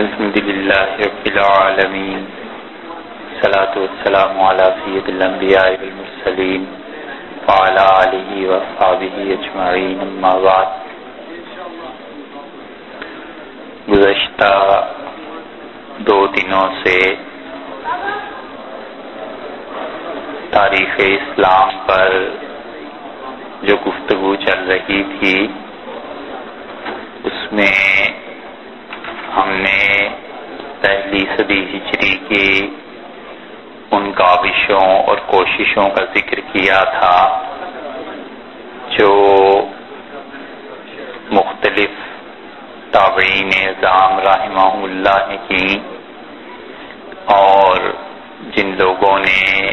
الحمد لله رب العالمين. صلاة والسلام على سيد الأنبياء والمرسلين وعلى آله وصحابه اجمعين اما بعد. گزشتہ دو دنوں سے تاریخ اسلام پر جو گفتگو چل رہی تھی، اس میں ہم نے پہلی صدی ہجری کی ان کابشوں اور کوششوں کا ذکر کیا تھا جو مختلف تابعین نظام رحمہ اللہ نے کی اور جن لوگوں نے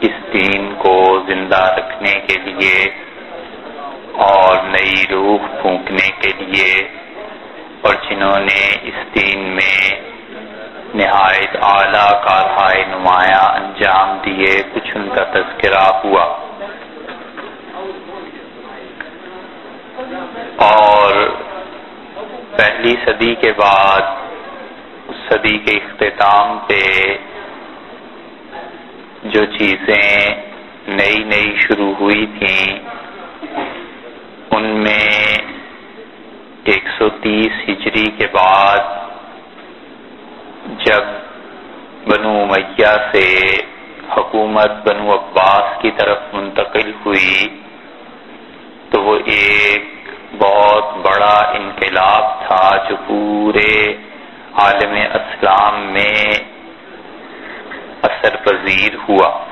اس دین کو زندہ رکھنے کے لیے اور نئی روح پھونکنے کے لیے اور جنہوں نے اس دین میں نہایت اعلی کارہائے نمایاں انجام دیے، کچھ ان کا تذکرہ ہوا۔ اور پہلی صدی کے بعد، اس صدی کے اختتام پہ جو چیزیں نئی نئی شروع ہوئی تھیں، ان میں سو تیس ہجری کے بعد جب بنو میاں سے حکومت بنو عباس کی طرف منتقل ہوئی، تو وہ ایک بہت بڑا انقلاب تھا جو پورے عالم اسلام میں اثر پذیر ہوا۔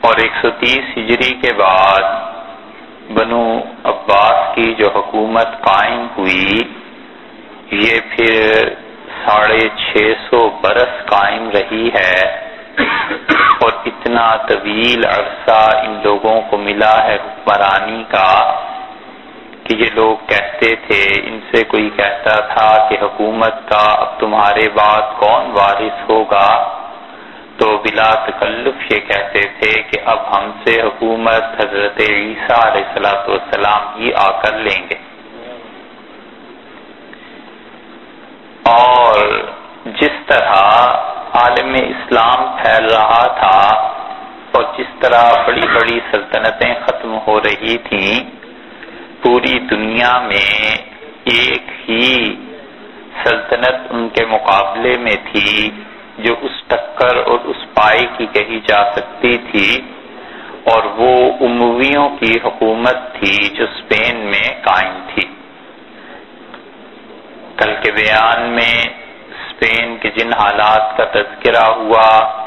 اور ایک سو تیس ہجری کے بعد بنو عباس کی جو حکومت قائم ہوئی، یہ پھر ساڑھے چھ سو برس قائم رہی ہے اور اتنا طویل عرصہ ان لوگوں کو ملا ہے حکمرانی کا کہ یہ لوگ کہتے تھے، ان سے کوئی کہتا تھا کہ حکومت کا اب تمہارے بعد کون وارث ہوگا؟ تو بلا تکلف یہ کہتے تھے کہ اب ہم سے حکومت حضرت عیسیٰ علیہ السلاۃ والسلام ہی آ کر لیں گے۔ اور جس طرح عالم اسلام پھیل رہا تھا اور جس طرح بڑی بڑی سلطنتیں ختم ہو رہی تھیں، پوری دنیا میں ایک ہی سلطنت ان کے مقابلے میں تھی۔ جو اس ٹکر اور اس پائے کی کہی جا سکتی تھی اور وہ امویوں کی حکومت تھی جو اسپین میں قائم تھی۔ کل کے بیان میں اسپین کے جن حالات کا تذکرہ ہوا،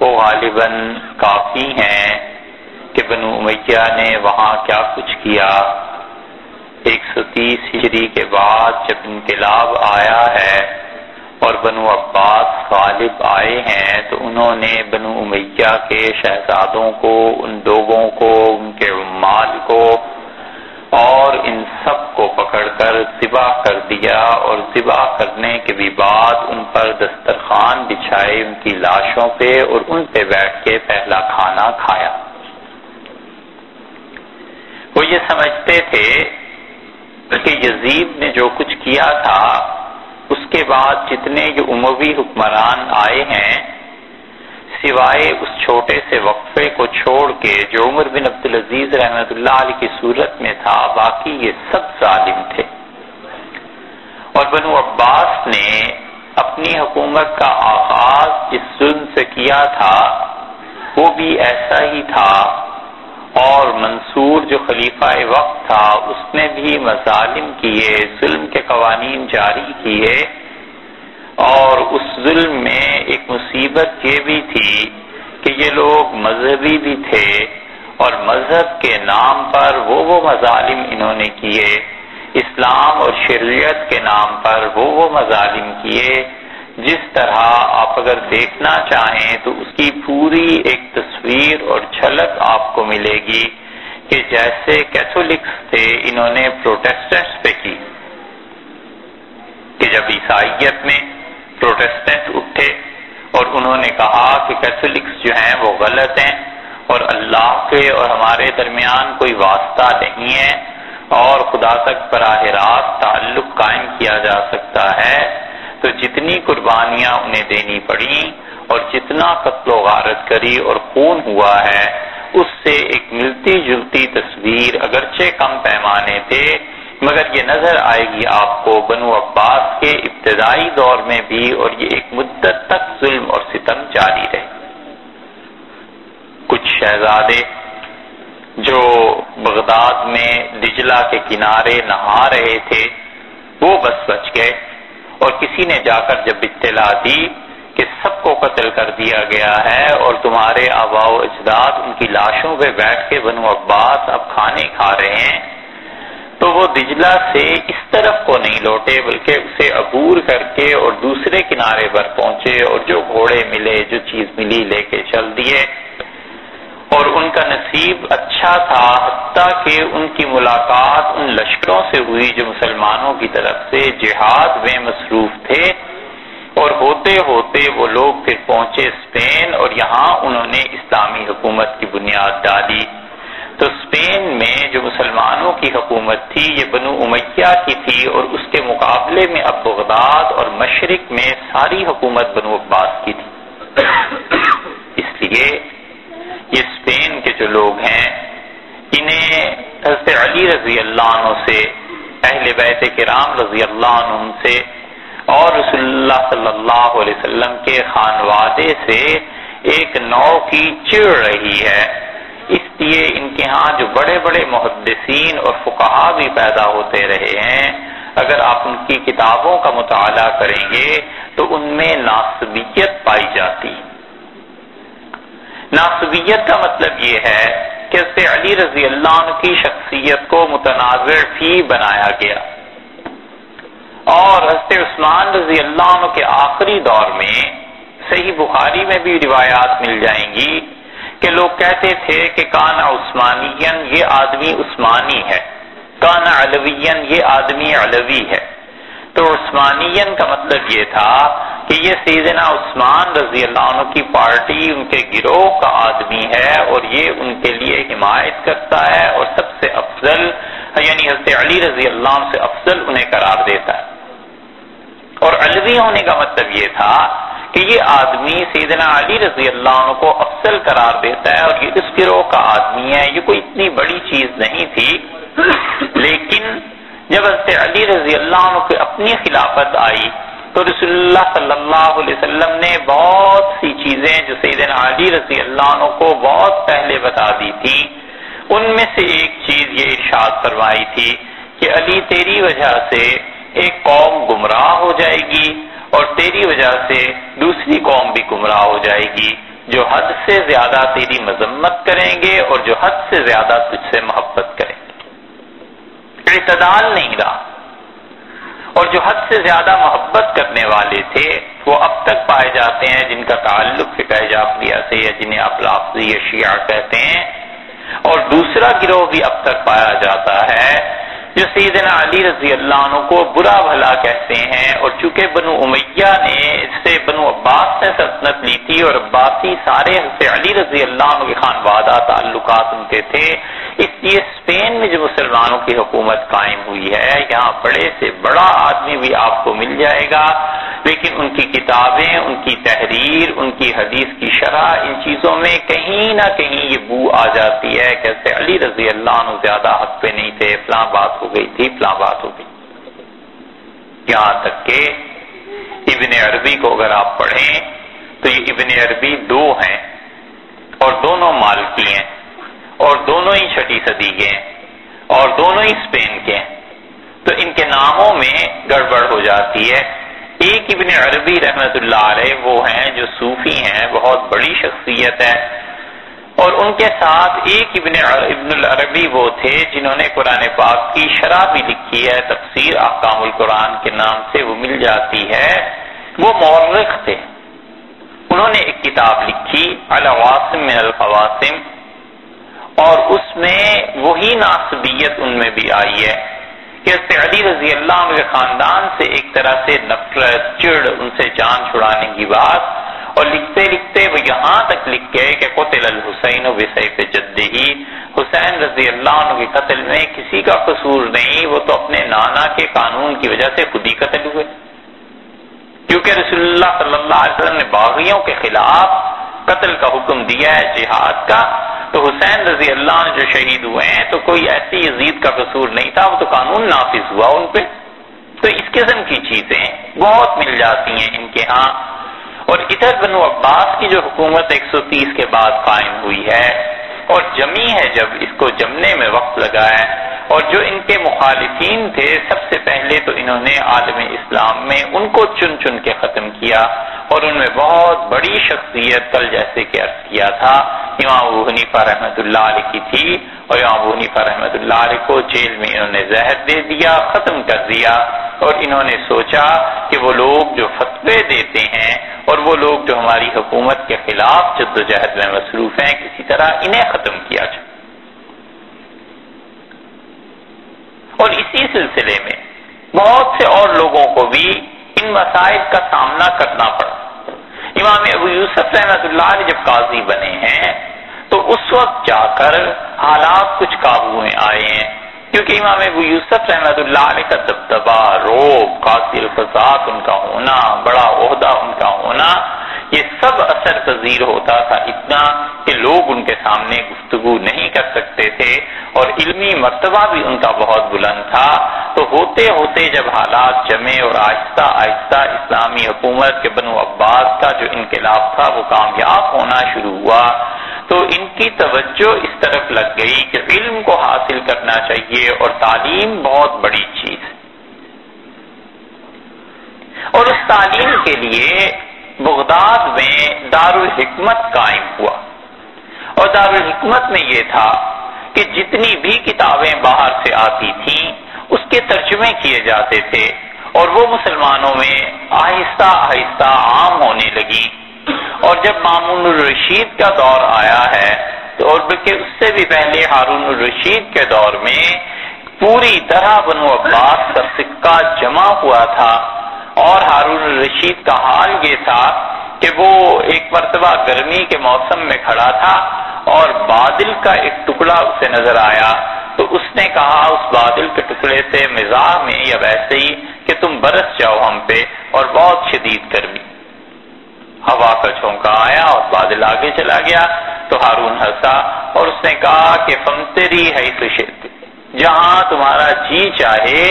وہ غالباً کافی ہیں کہ بنو امیہ نے وہاں کیا کچھ کیا۔ ایک سو تیس ہجری کے بعد جب انقلاب آیا ہے اور بنو عباس غالب آئے ہیں تو انہوں نے بنو امیہ کے شہزادوں کو، ان لوگوں کو، ان کے مال کو اور ان سب کو پکڑ کر ذبح کر دیا اور ذبح کرنے کے بھی بعد ان پر دسترخوان بچھائے ان کی لاشوں پہ اور ان پہ بیٹھ کے پہلا کھانا کھایا۔ وہ یہ سمجھتے تھے کہ یزید نے جو کچھ کیا تھا اس کے بعد جتنے جو عموی حکمران آئے ہیں، سوائے اس چھوٹے سے وقفے کو چھوڑ کے جو عمر بن عبدالعزیز رحمت اللہ علیہ کی صورت میں تھا، باقی یہ سب ظالم تھے۔ اور بنو عباس نے اپنی حکومت کا آغاز جس ظلم سے کیا تھا، وہ بھی ایسا ہی تھا۔ اور منصور جو خلیفہ وقت تھا، اس نے بھی مظالم کیے، ظلم قوانین جاری کیے اور اس ظلم میں ایک مصیبت یہ بھی تھی کہ یہ لوگ مذہبی بھی تھے اور مذہب کے نام پر وہ وہ مظالم انہوں نے کیے، اسلام اور شریعت کے نام پر وہ وہ مظالم کیے۔ جس طرح آپ اگر دیکھنا چاہیں تو اس کی پوری ایک تصویر اور جھلک آپ کو ملے گی کہ جیسے کیتھولکس تھے، انہوں نے پروٹیسٹنٹس پہ کی۔ کہ جب عیسائیت میں پروٹیسٹنٹ اٹھے اور انہوں نے کہا کہ کیتھولکس جو ہیں وہ غلط ہیں اور اللہ کے اور ہمارے درمیان کوئی واسطہ نہیں ہے اور خدا تک براہ راست تعلق قائم کیا جا سکتا ہے، تو جتنی قربانیاں انہیں دینی پڑی اور جتنا قتل و غارت کری اور خون ہوا ہے، اس سے ایک ملتی جلتی تصویر اگرچہ کم پیمانے تھے مگر یہ نظر آئے گی آپ کو بنو عباس کے ابتدائی دور میں بھی اور یہ ایک مدت تک ظلم اور ستم جاری رہے۔ کچھ شہزادے جو بغداد میں دجلا کے کنارے نہا رہے تھے، وہ بس بچ گئے اور کسی نے جا کر جب اطلاع دی کہ سب کو قتل کر دیا گیا ہے اور تمہارے آبا و اجداد ان کی لاشوں پہ بیٹھ کے بنو عباس اب کھانے کھا رہے ہیں تو وہ دجلہ سے اس طرف کو نہیں لوٹے، بلکہ اسے عبور کر کے اور دوسرے کنارے پر پہنچے اور جو گھوڑے ملے، جو چیز ملی لے کے چل دیے۔ اور ان کا نصیب اچھا تھا، حتیٰ کہ ان کی ملاقات ان لشکروں سے ہوئی جو مسلمانوں کی طرف سے جہاد میں مصروف تھے۔ اور ہوتے ہوتے وہ لوگ پھر پہنچے اسپین اور یہاں انہوں نے اسلامی حکومت کی بنیاد ڈالی۔ تو اسپین میں جو مسلمانوں کی حکومت تھی، یہ بنو امیہ کی تھی اور اس کے مقابلے میں اب بغداد اور مشرق میں ساری حکومت بنو عباس کی تھی۔ اس لیے یہ اسپین کے جو لوگ ہیں، انہیں حضرت علی رضی اللہ عنہ سے، اہل بیت کرام رضی اللہ عنہ سے اور رسول اللہ صلی اللہ علیہ وسلم کے خانوادے سے ایک نو کی چڑ رہی ہے۔ اس لیے ان کے ہاں جو بڑے بڑے محدثین اور فقہا بھی پیدا ہوتے رہے ہیں، اگر آپ ان کی کتابوں کا مطالعہ کریں گے تو ان میں ناصبیت پائی جاتی۔ ناصبیت کا مطلب یہ ہے کہ اسے علی رضی اللہ عنہ کی شخصیت کو متنازع فی بنایا گیا۔ اور حضرت عثمان رضی اللہ عنہ کے آخری دور میں صحیح بخاری میں بھی روایات مل جائیں گی۔ کہ لوگ کہتے تھے کہ کانا عثمانی یہ آدمی عثمانی ہے۔ کانا علوین یہ آدمی علوی ہے۔ تو عثمانی کا مطلب یہ تھا کہ یہ سیدنا عثمان رضی اللہ عنہ کی پارٹی، ان کے گروہ کا آدمی ہے اور یہ ان کے لیے حمایت کرتا ہے اور سب سے افضل یعنی حضرت علی رضی اللہ عنہ سے افضل انہیں قرار دیتا ہے۔ اور علوی ہونے کا مطلب یہ تھا کہ یہ آدمی سیدنا علی رضی اللہ عنہ کو افضل قرار دیتا ہے اور یہ اس گروہ کا آدمی ہے، یہ کوئی اتنی بڑی چیز نہیں تھی۔ لیکن جب حضرت علی رضی اللہ عنہ کی اپنی خلافت آئی، تو رسول اللہ صلی اللہ علیہ وسلم نے بہت سی چیزیں جو سیدنا علی رضی اللہ عنہ کو بہت پہلے بتا دی تھی، ان میں سے ایک چیز یہ ارشاد فرمائی تھی کہ علی، تیری وجہ سے ایک قوم گمراہ ہو جائے گی اور تیری وجہ سے دوسری قوم بھی گمراہ ہو جائے گی۔ جو حد سے زیادہ تیری مذمت کریں گے اور جو حد سے زیادہ تجھ سے محبت کریں گے۔ اعتدال نہیں رہا۔ اور جو حد سے زیادہ محبت کرنے والے تھے، وہ اب تک پائے جاتے ہیں جن کا تعلق فقہ جعفریہ سے یا جنہیں آپ لافظی یا شیعہ کہتے ہیں۔ اور دوسرا گروہ بھی اب تک پایا جاتا ہے جو سیدنا علی رضی اللہ عنہ کو برا بھلا کہتے ہیں اور چونکہ بنو امیہ نے اس سے بنو عباس نے سلطنت لی تھی اور عباسی سارے سے علی رضی اللہ عنہ کے خانوادہ تعلقات ان کے تھے، اس لیے اسپین میں جو مسلمانوں کی حکومت قائم ہوئی ہے، یہاں بڑے سے بڑا آدمی بھی آپ کو مل جائے گا، لیکن ان کی کتابیں، ان کی تحریر، ان کی حدیث کی شرح، ان چیزوں میں کہیں نہ کہیں یہ بو آ جاتی ہے کیسے علی رضی اللہ عنہ زیادہ حق پہ نہیں تھے، فلاں بات ہو ہو گئی تھی فلاں بات ہو گئی۔ یہاں تک کہ ابن عربی کو اگر آپ پڑھیں تو یہ ابن عربی دو ہیں اور دونوں مالکی ہیں اور دونوں ہی چھٹی صدی کے ہیں اور دونوں ہی اسپین کے ہیں۔ تو ان کے ناموں میں گڑبڑ ہو جاتی ہے۔ ایک ابن عربی رحمت اللہ علیہ وہ ہیں جو صوفی ہیں، بہت بڑی شخصیت ہے۔ اور ان کے ساتھ ایک ابن ابن العربی وہ تھے جنہوں نے قرآن پاک کی شرح بھی لکھی ہے، تفسیر احکام القرآن کے نام سے وہ مل جاتی ہے۔ وہ مورخ تھے۔ انہوں نے ایک کتاب لکھی الواسم من القواسم، اور اس میں وہی ناصبیت ان میں بھی آئی ہے کہ علی رضی اللہ عنہ کے خاندان سے ایک طرح سے نفرت چڑ، ان سے جان چھڑانے کی بات اور لکھتے لکھتے وہ یہاں تک لکھ گئے کہ قتل الحسین و سیف ہی حسین رضی اللہ عنہ کے قتل میں کسی کا قصور نہیں، وہ تو اپنے نانا کے قانون کی وجہ سے خود ہی قتل ہوئے۔ کیونکہ رسول اللہ صلی اللہ علیہ وسلم نے باغیوں کے خلاف قتل کا حکم دیا ہے جہاد کا۔ تو حسین رضی اللہ عنہ جو شہید ہوئے ہیں، تو کوئی ایسی عزید کا قصور نہیں تھا، وہ تو قانون نافذ ہوا ان پہ۔ تو اس قسم کی چیزیں بہت مل جاتی ہیں ان کے ہاں۔ اور ادھر بنو عباس کی جو حکومت ایک سو تیس کے بعد قائم ہوئی ہے، اور جمی ہے جب اس کو جمنے میں وقت لگا ہے۔ اور جو ان کے مخالفین تھے، سب سے پہلے تو انہوں نے عالم اسلام میں ان کو چن چن کے ختم کیا۔ اور ان میں بہت بڑی شخصیت کل جیسے کہ عرض کیا تھا، امام ابو حنیفہ رحمۃ اللہ علیہ کی تھی اور امام ابو حنیفہ رحمۃ اللہ علیہ کو جیل میں انہوں نے زہر دے دیا، ختم کر دیا اور انہوں نے سوچا کہ وہ لوگ جو فتوے دیتے ہیں اور وہ لوگ جو ہماری حکومت کے خلاف جد و جہد میں مصروف ہیں، کسی طرح انہیں ختم کیا جائے۔ اور اسی سلسلے میں بہت سے اور لوگوں کو بھی ان مسائل کا سامنا کرنا پڑا۔ امام ابو یوسف رحمت اللہ علیہ جب قاضی بنے ہیں، تو اس وقت جا کر حالات کچھ قابو میں آئے ہیں۔ کیونکہ امام ابو یوسف رحمت اللہ علیہ کا دبدبا روب، قاضی فضاد ان کا ہونا، بڑا عہدہ ان کا ہونا یہ سب اثر پذیر ہوتا تھا اتنا کہ لوگ ان کے سامنے گفتگو نہیں کر سکتے تھے اور علمی مرتبہ بھی ان کا بہت بلند تھا۔ تو ہوتے ہوتے جب حالات جمے اور آہستہ آہستہ اسلامی حکومت کے بنو عباس کا جو انقلاب تھا وہ کامیاب ہونا شروع ہوا۔ تو ان کی توجہ اس طرف لگ گئی کہ علم کو حاصل کرنا چاہیے اور تعلیم بہت بڑی چیز اور اس تعلیم کے لیے بغداد میں دارالحکمت قائم ہوا۔ اور دارالحکمت میں یہ تھا کہ جتنی بھی کتابیں باہر سے آتی تھیں، اس کے ترجمے کیے جاتے تھے اور وہ مسلمانوں میں آہستہ آہستہ عام ہونے لگی۔ اور جب مامون الرشید کا دور آیا ہے، تو اور بلکہ اس سے بھی پہلے ہارون الرشید کے دور میں پوری طرح بنو عباس کا سکہ جمع ہوا تھا۔ اور ہارون الرشید کا حال یہ تھا کہ وہ ایک مرتبہ گرمی کے موسم میں کھڑا تھا اور بادل کا ایک ٹکڑا اسے نظر آیا۔ تو اس نے کہا، اس بادل کے ٹکڑے سے مزاح میں یا ویسے ہی کہ تم برس جاؤ ہم پہ اور بہت شدید گرمی۔ ہوا کا چھونکا آیا اور بادل آگے چلا گیا۔ تو ہارون ہنسا اور اس نے کہا کہ فمتری ہے جہاں تمہارا جی چاہے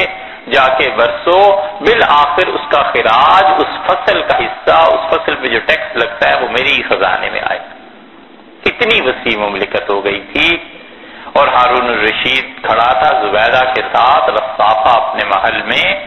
جا کے برسو، بالآخر اس کا خراج، اس فصل کا حصہ، اس فصل پہ جو ٹیکس لگتا ہے وہ میری خزانے میں آئے۔ اتنی وسیع مملکت ہو گئی تھی۔ اور ہارون الرشید کھڑا تھا زبیدہ کے ساتھ رفتافہ اپنے محل میں۔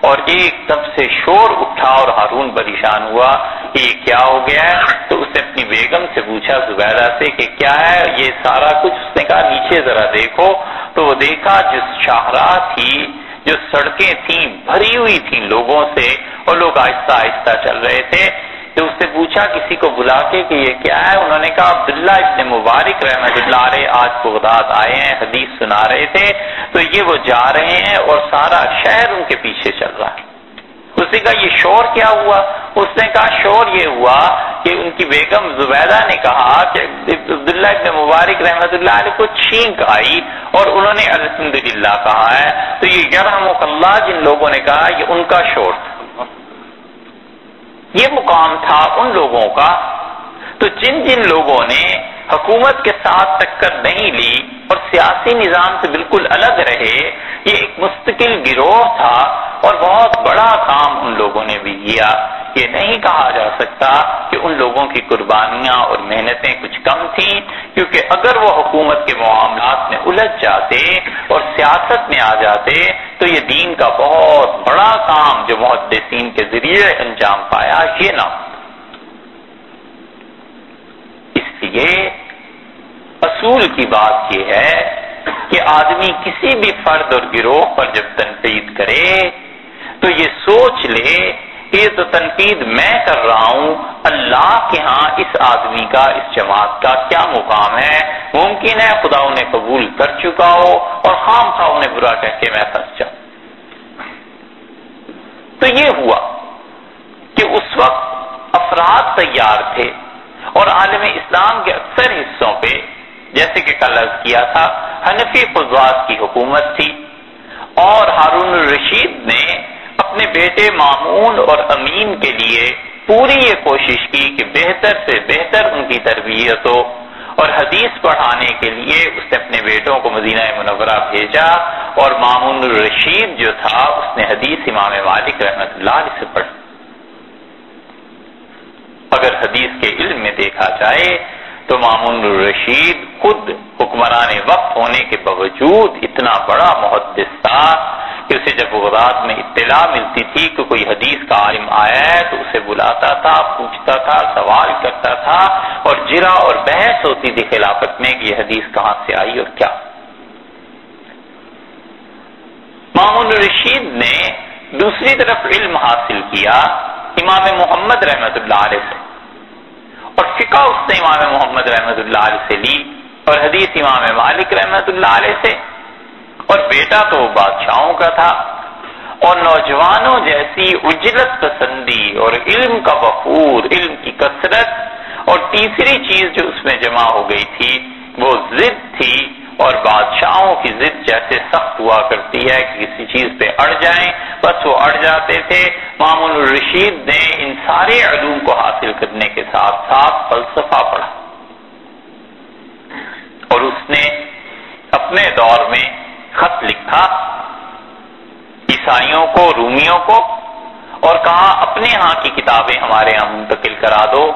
اور ایک دم سے شور اٹھا اور ہارون پریشان ہوا کہ یہ کیا ہو گیا ہے۔ تو اس نے اپنی بیگم سے پوچھا زبیدہ سے کہ کیا ہے؟ یہ سارا کچھ اس نے کہا، نیچے ذرا دیکھو۔ تو وہ دیکھا، جس شاہراہ تھی جو سڑکیں تھیں، بھری ہوئی تھیں لوگوں سے، اور لوگ آہستہ آہستہ چل رہے تھے۔ تو اس سے پوچھا کسی کو بلا کے کہ یہ کیا ہے؟ انہوں نے کہا، عبداللہ ابن مبارک رحمت اللہ علیہ آج بغداد آئے ہیں، حدیث سنا رہے تھے۔ تو یہ وہ جا رہے ہیں اور سارا شہر ان کے پیچھے چل رہا ہے۔ اس نے کہا یہ شور کیا ہوا؟ اس نے کہا، شور یہ ہوا کہ ان کی بیگم زبیدہ نے کہا کہ عبداللہ ابن مبارک رحمت اللہ علیہ کو چھینک آئی اور انہوں نے الحمد کہا ہے۔ تو یہ گرم اللہ جن لوگوں نے کہا، یہ ان کا شور تھا۔ یہ مقام تھا ان لوگوں کا تو جن جن لوگوں نے حکومت کے ساتھ ٹکر نہیں لی اور سیاسی نظام سے بالکل الگ رہے، یہ ایک مستقل گروہ تھا اور بہت بڑا کام ان لوگوں نے بھی کیا۔ یہ نہیں کہا جا سکتا کہ ان لوگوں کی قربانیاں اور محنتیں کچھ کم تھیں، کیونکہ اگر وہ حکومت کے معاملات میں الجھ جاتے اور سیاست میں آ جاتے، تو یہ دین کا بہت بڑا کام جو محدثین کے ذریعے انجام پایا، یہ نہ اس لیے اصول کی بات یہ ہے کہ آدمی کسی بھی فرد اور گروہ پر جب تنقید کرے تو یہ سوچ لے کہ یہ تو تنقید میں کر رہا ہوں، اللہ کے ہاں اس آدمی کا، اس جماعت کا کیا مقام ہے؟ ممکن ہے خدا انہیں قبول کر چکا ہو اور خام خواہ انہیں برا کہہ کے میں پھنس جاؤں۔ تو یہ ہوا کہ اس وقت افراد تیار تھے۔ اور عالم اسلام کے اکثر حصوں پہ، جیسے کہ کل عرض کیا تھا، حنفی فضوات کی حکومت تھی۔ اور ہارون الرشید نے اپنے بیٹے معمون اور امین کے لیے پوری یہ کوشش کی کہ بہتر سے بہتر ان کی تربیت ہو اور حدیث پڑھانے کے لیے اس نے اپنے بیٹوں کو مدینہ منورہ بھیجا۔ اور مامون الرشید جو تھا، اس نے حدیث امام مالک رحمت اللہ سے پڑھی اگر حدیث کے علم میں دیکھا جائے تو مامون الرشید خود حکمران وقت ہونے کے باوجود اتنا بڑا محدث تھا کہ اسے جب بغداد میں اطلاع ملتی تھی کہ کوئی حدیث کا عالم آیا ہے تو اسے بلاتا تھا، پوچھتا تھا، سوال کرتا تھا اور جرا اور بحث ہوتی تھی خلافت میں کہ یہ حدیث کہاں سے آئی اور کیا۔ مامون رشید نے دوسری طرف علم حاصل کیا امام محمد رحمت اللہ علیہ سے۔ اور فقہ اس نے امام محمد رحمت اللہ علیہ سے لی، اور حدیث امام مالک رحمت اللہ علیہ سے۔ اور بیٹا تو بادشاہوں کا تھا، اور نوجوانوں جیسی اجلت پسندی اور علم کا وفور، علم کی کثرت، اور تیسری چیز جو اس میں جمع ہو گئی تھی، وہ ضد تھی۔ اور بادشاہوں کی ضد جیسے سخت ہوا کرتی ہے کہ کسی چیز پہ اڑ جائیں۔ بس وہ اڑ جاتے تھے۔ مامون الرشید نے ان سارے علوم کو حاصل کرنے کے ساتھ ساتھ فلسفہ پڑھا۔ اور اس نے اپنے دور میں خط لکھا۔ عیسائیوں کو، رومیوں کو، اور کہا، اپنے ہاں کی کتابیں ہمارے یہاں منتقل کرا دو۔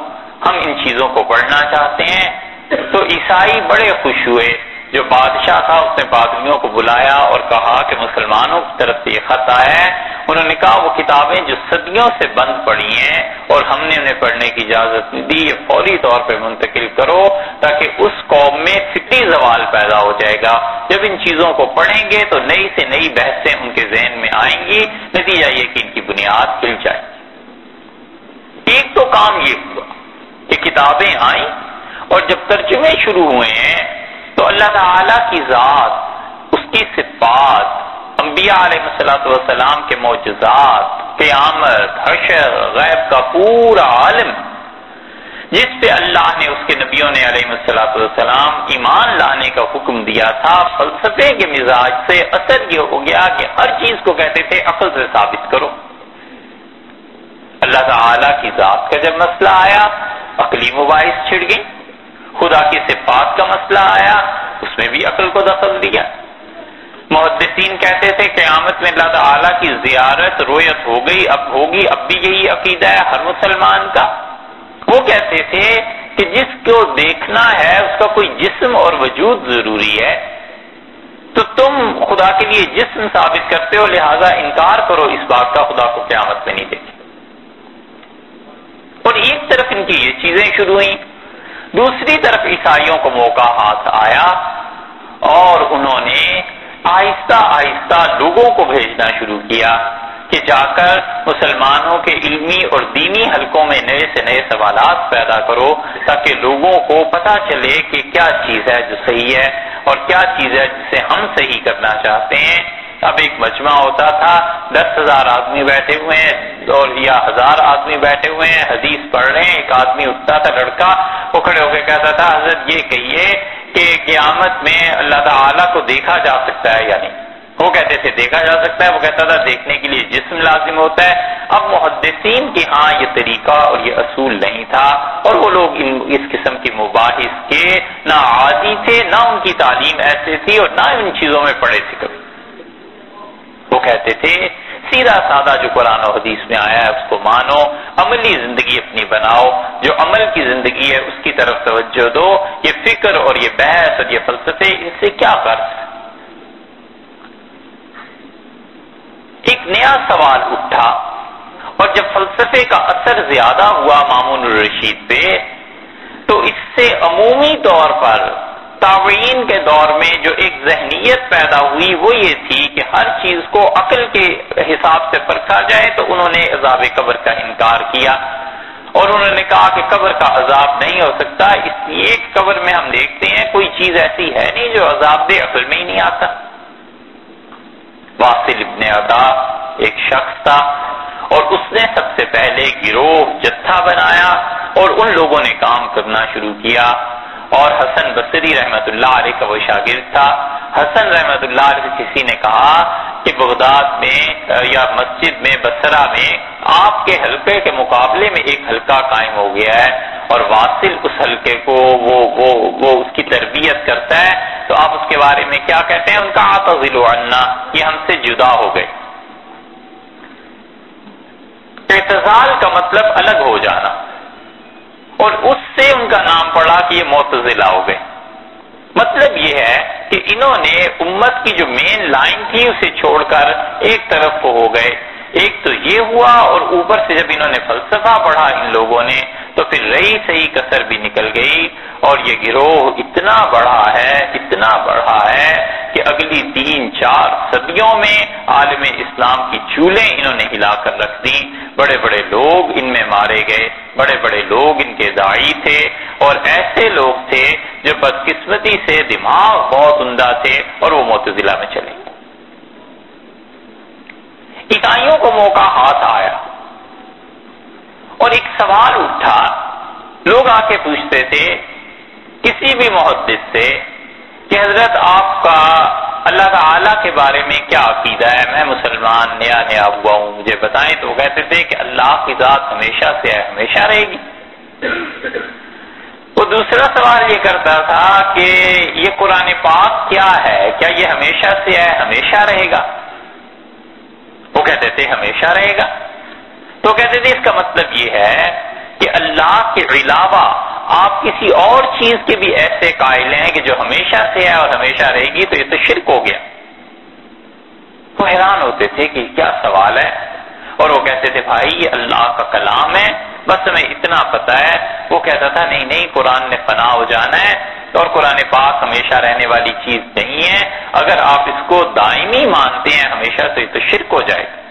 ہم ان چیزوں کو پڑھنا چاہتے ہیں۔ تو عیسائی بڑے خوش ہوئے۔ جو بادشاہ تھا، اس نے پادریوں کو بلایا اور کہا کہ مسلمانوں کی طرف سے یہ خط آیا ہے۔ انہوں نے کہا، وہ کتابیں جو صدیوں سے بند پڑی ہیں اور ہم نے انہیں پڑھنے کی اجازت نہیں دی، یہ فوری طور پہ منتقل کرو تاکہ اس قوم میں فکری زوال پیدا ہو جائے گا۔ جب ان چیزوں کو پڑھیں گے تو نئی سے نئی بحثیں ان کے ذہن میں آئیں گی۔ نتیجہ یہ کہ ان کی بنیاد کھل جائے ایک تو کام یہ ہوا کہ کتابیں آئیں اور جب ترجمے شروع ہوئے ہیں تو اللہ تعالی کی ذات، اس کی صفات، انبیاء علیہ صلاحت والسلام کے معجزات، قیامت، حشر، غیب کا پورا عالم، جس پہ اللہ نے اس کے نبیوں نے علیہ السلاۃ والسلام ایمان لانے کا حکم دیا تھا، فلسفے کے مزاج سے اثر یہ ہو گیا کہ ہر چیز کو کہتے تھے، عقل سے ثابت کرو۔ اللہ تعالی کی ذات کا جب مسئلہ آیا عقلی مباحث چھڑ گئی خدا کی صفات کا مسئلہ آیا، اس میں بھی عقل کو دخل دیا۔ محدثین کہتے تھے، قیامت میں اللہ تعالیٰ کی زیارت رویت ہو گئی، اب ہوگی، اب بھی یہی عقیدہ ہے ہر مسلمان کا۔ وہ کہتے تھے کہ جس کو دیکھنا ہے، اس کا کوئی جسم اور وجود ضروری ہے۔ تو تم خدا کے لیے جسم ثابت کرتے ہو، لہذا انکار کرو اس بات کا، خدا کو قیامت میں نہیں دیکھے اور ایک طرف ان کی یہ چیزیں شروع ہوئیں۔ دوسری طرف عیسائیوں کو موقع ہاتھ آیا اور انہوں نے آہستہ آہستہ لوگوں کو بھیجنا شروع کیا کہ جا کر مسلمانوں کے علمی اور دینی حلقوں میں نئے سے نئے سوالات پیدا کرو تاکہ لوگوں کو پتہ چلے کہ کیا چیز ہے جو صحیح ہے اور کیا چیز ہے جسے ہم صحیح کرنا چاہتے ہیں۔ اب ایک مجمع ہوتا تھا، دس ہزار آدمی بیٹھے ہوئے ہیں اور یا ہزار آدمی بیٹھے ہوئے ہیں، حدیث پڑھ رہے ہیں، ایک آدمی اٹھتا تھا، لڑکا وہ کھڑے ہو کے کہتا تھا، حضرت یہ کہیے کہ قیامت میں اللہ تعالیٰ کو دیکھا جا سکتا ہے یا نہیں؟ وہ کہتے تھے، دیکھا جا سکتا ہے، وہ کہتا تھا، دیکھنے کے لیے جسم لازم ہوتا ہے۔ اب محدثین کے ہاں یہ طریقہ اور یہ اصول نہیں تھا اور وہ لوگ اس قسم کی مباحث کے، نہ عادی تھے، نہ ان کی تعلیم ایسے تھی اور نہ ان چیزوں میں پڑے تھے کبھی۔ وہ کہتے تھے، سیدھا سادہ جو قرآن و حدیث میں آیا ہے، اس کو مانو، عملی زندگی اپنی بناؤ، جو عمل کی زندگی ہے، اس کی طرف توجہ دو، یہ فکر اور یہ بحث اور یہ فلسفے، ان سے کیا کر ایک نیا سوال اٹھا اور جب فلسفے کا اثر زیادہ ہوا مامون الرشید پہ، تو اس سے عمومی طور پر تعوین کے دور میں جو ایک ذہنیت پیدا ہوئی وہ یہ تھی کہ ہر چیز کو عقل کے حساب سے پرکھا جائے تو انہوں نے عذاب قبر کا انکار کیا اور انہوں نے کہا کہ قبر کا عذاب نہیں ہو سکتا، اس لیے قبر میں ہم دیکھتے ہیں کوئی چیز ایسی ہے نہیں جو عذاب دے، عقل میں ہی نہیں آتا۔ واصل ابن ادا ایک شخص تھا اور اس نے سب سے پہلے گروہ جتھا بنایا اور ان لوگوں نے کام کرنا شروع کیا۔ اور حسن بصری رحمت اللہ علیہ کا وہ شاگرد تھا۔ حسن رحمت اللہ علیہ کسی نے کہا کہ بغداد میں، یا مسجد میں بسرا میں آپ کے حلقے کے مقابلے میں ایک حلقہ قائم ہو گیا ہے اور واصل اس حلقے کو وہ وہ وہ اس کی تربیت کرتا ہے۔ تو آپ اس کے بارے میں کیا کہتے ہیں؟ ان کا آتزل عنا، یہ ہم سے جدا ہو گئے۔ اعتزال کا مطلب الگ ہو جانا۔ اور اس سے ان کا نام پڑا کہ یہ معتزلہ ہو گئے۔ مطلب یہ ہے کہ انہوں نے امت کی جو مین لائن تھی، اسے چھوڑ کر ایک طرف کو ہو گئے۔ ایک تو یہ ہوا اور اوپر سے جب انہوں نے فلسفہ پڑھا ان لوگوں نے، تو پھر رہی صحیح کسر بھی نکل گئی اور یہ گروہ اتنا بڑا ہے، اتنا بڑا ہے کہ اگلی تین چار صدیوں میں عالم اسلام کی چولہیں انہوں نے ہلا کر رکھ دی بڑے بڑے لوگ ان میں مارے گئے، بڑے بڑے لوگ ان کے دائی تھے اور ایسے لوگ تھے جو بدقسمتی سے دماغ بہت عمدہ تھے اور وہ معتزلہ میں چلے اکائیوں کو موقع ہاتھ آیا اور ایک سوال اٹھا۔ لوگ آ کے پوچھتے تھے، کسی بھی محدث سے کہ حضرت آپ کا اللہ تعالی کے بارے میں کیا عقیدہ ہے؟ میں مسلمان، نیا نیا ہوا ہوں، مجھے بتائیں؟ تو وہ کہتے تھے کہ اللہ کی ذات ہمیشہ سے ہے ہمیشہ رہے گی۔ وہ دوسرا سوال یہ کرتا تھا کہ یہ قرآن پاک کیا ہے؟ کیا یہ ہمیشہ سے ہے؟ ہمیشہ رہے گا؟ وہ کہتے تھے ہمیشہ رہے گا۔ تو کہتے تھے اس کا مطلب یہ ہے کہ اللہ کے علاوہ آپ کسی اور چیز کے بھی ایسے قائل ہیں کہ جو ہمیشہ سے ہے اور ہمیشہ رہے گی، تو یہ تو شرک ہو گیا۔ وہ حیران ہوتے تھے کہ کیا سوال ہے؟ اور وہ کہتے تھے، بھائی، یہ اللہ کا کلام ہے۔ بس ہمیں اتنا پتا ہے، وہ کہتا تھا، نہیں نہیں، قرآن نے فنا ہو جانا ہے اور قرآن پاک ہمیشہ رہنے والی چیز نہیں ہے۔ اگر آپ اس کو دائمی مانتے ہیں، ہمیشہ تو یہ تو شرک ہو جائے گا۔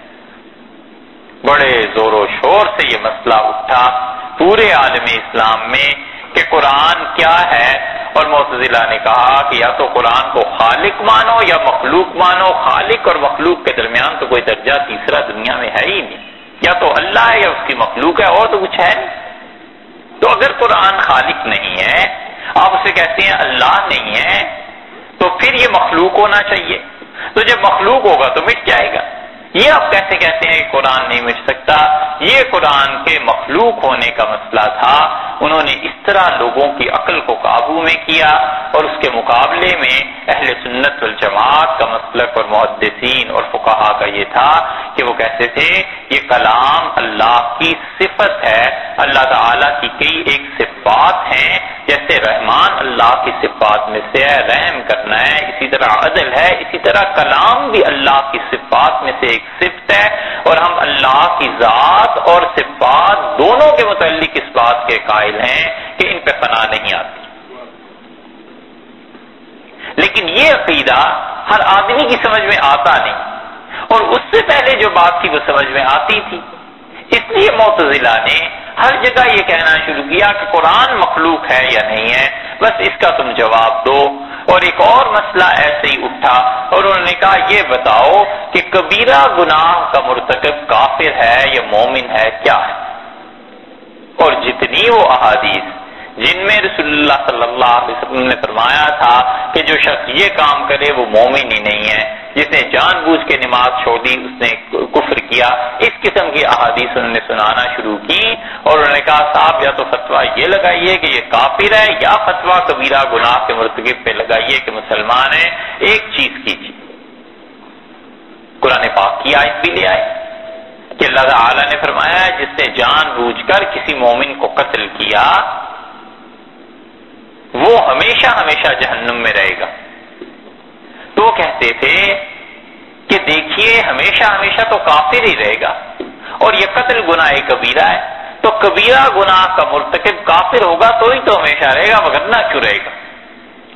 بڑے زور و شور سے یہ مسئلہ اٹھا پورے عالم اسلام میں کہ قرآن کیا ہے۔ اور معتزلہ نے کہا کہ یا تو قرآن کو خالق مانو یا مخلوق مانو۔ خالق اور مخلوق کے درمیان تو کوئی درجہ تیسرا دنیا میں ہے ہی نہیں۔ یا تو اللہ ہے یا اس کی مخلوق ہے، اور تو کچھ ہے تو اگر قرآن خالق نہیں ہے، آپ اسے کہتے ہیں اللہ نہیں ہے، تو پھر یہ مخلوق ہونا چاہیے۔ تو جب مخلوق ہوگا تو مٹ جائے گا۔ یہ آپ کیسے کہتے ہیں کہ قرآن نہیں مٹ سکتا؟ یہ قرآن کے مخلوق ہونے کا مسئلہ تھا۔ انہوں نے اس طرح لوگوں کی عقل کو قابو میں کیا اور اس کے مقابلے میں اہل سنت والجماعت کا مسلک اور محدثین اور فقہا کا یہ تھا کہ وہ کہتے تھے؟ یہ کلام اللہ کی صفت ہے۔ اللہ تعالی کی کئی ایک صفات ہیں۔ جیسے رحمان اللہ کی صفات میں سے ہے، رحم کرنا ہے، اسی طرح عدل ہے، اسی طرح کلام بھی اللہ کی صفات میں سے ایک صفت ہے۔ اور ہم اللہ کی ذات اور صفات دونوں کے متعلق اس بات کے قائل ہیں کہ ان پہ فنا نہیں آتی۔ لیکن یہ عقیدہ ہر آدمی کی سمجھ میں آتا نہیں۔ اور اس سے پہلے جو بات تھی وہ سمجھ میں آتی تھی۔ اس لیے معتزلہ نے ہر جگہ یہ کہنا شروع کیا کہ قرآن مخلوق ہے یا نہیں ہے، بس اس کا تم جواب دو۔ اور ایک اور مسئلہ ایسے ہی اٹھا اور انہوں نے کہا، یہ بتاؤ کہ کبیرہ گناہ کا مرتکب کافر ہے یا مومن ہے؟ کیا ہے؟ اور جتنی وہ احادیث جن میں رسول اللہ صلی اللہ علیہ وسلم نے فرمایا تھا کہ جو شخص یہ کام کرے وہ مومن ہی نہیں ہے۔ جس نے جان بوجھ کے نماز چھوڑ دی، اس نے کفر کیا۔ اس قسم کی احادیث انہوں نے سنانا شروع کی اور انہوں نے کہا، صاحب، یا تو فتویٰ یہ لگائیے کہ یہ کافر ہے یا فتویٰ کبیرہ گناہ کے مرتکب پہ لگائیے کہ مسلمان ہے ایک چیز کیجیے۔ قرآن پاک کی آیت بھی لے آئے کہ اللہ تعالی نے فرمایا جس نے جان بوجھ کر کسی مومن کو قتل کیا وہ ہمیشہ ہمیشہ جہنم میں رہے گا۔ تو کہتے تھے کہ دیکھیے ہمیشہ ہمیشہ تو کافر ہی رہے گا۔ اور یہ قتل گناہ کبیرہ ہے۔ تو کبیرہ گناہ کا مرتکب کافر ہوگا تو ہی تو ہمیشہ رہے گا، مگر نہ کیوں رہے گا؟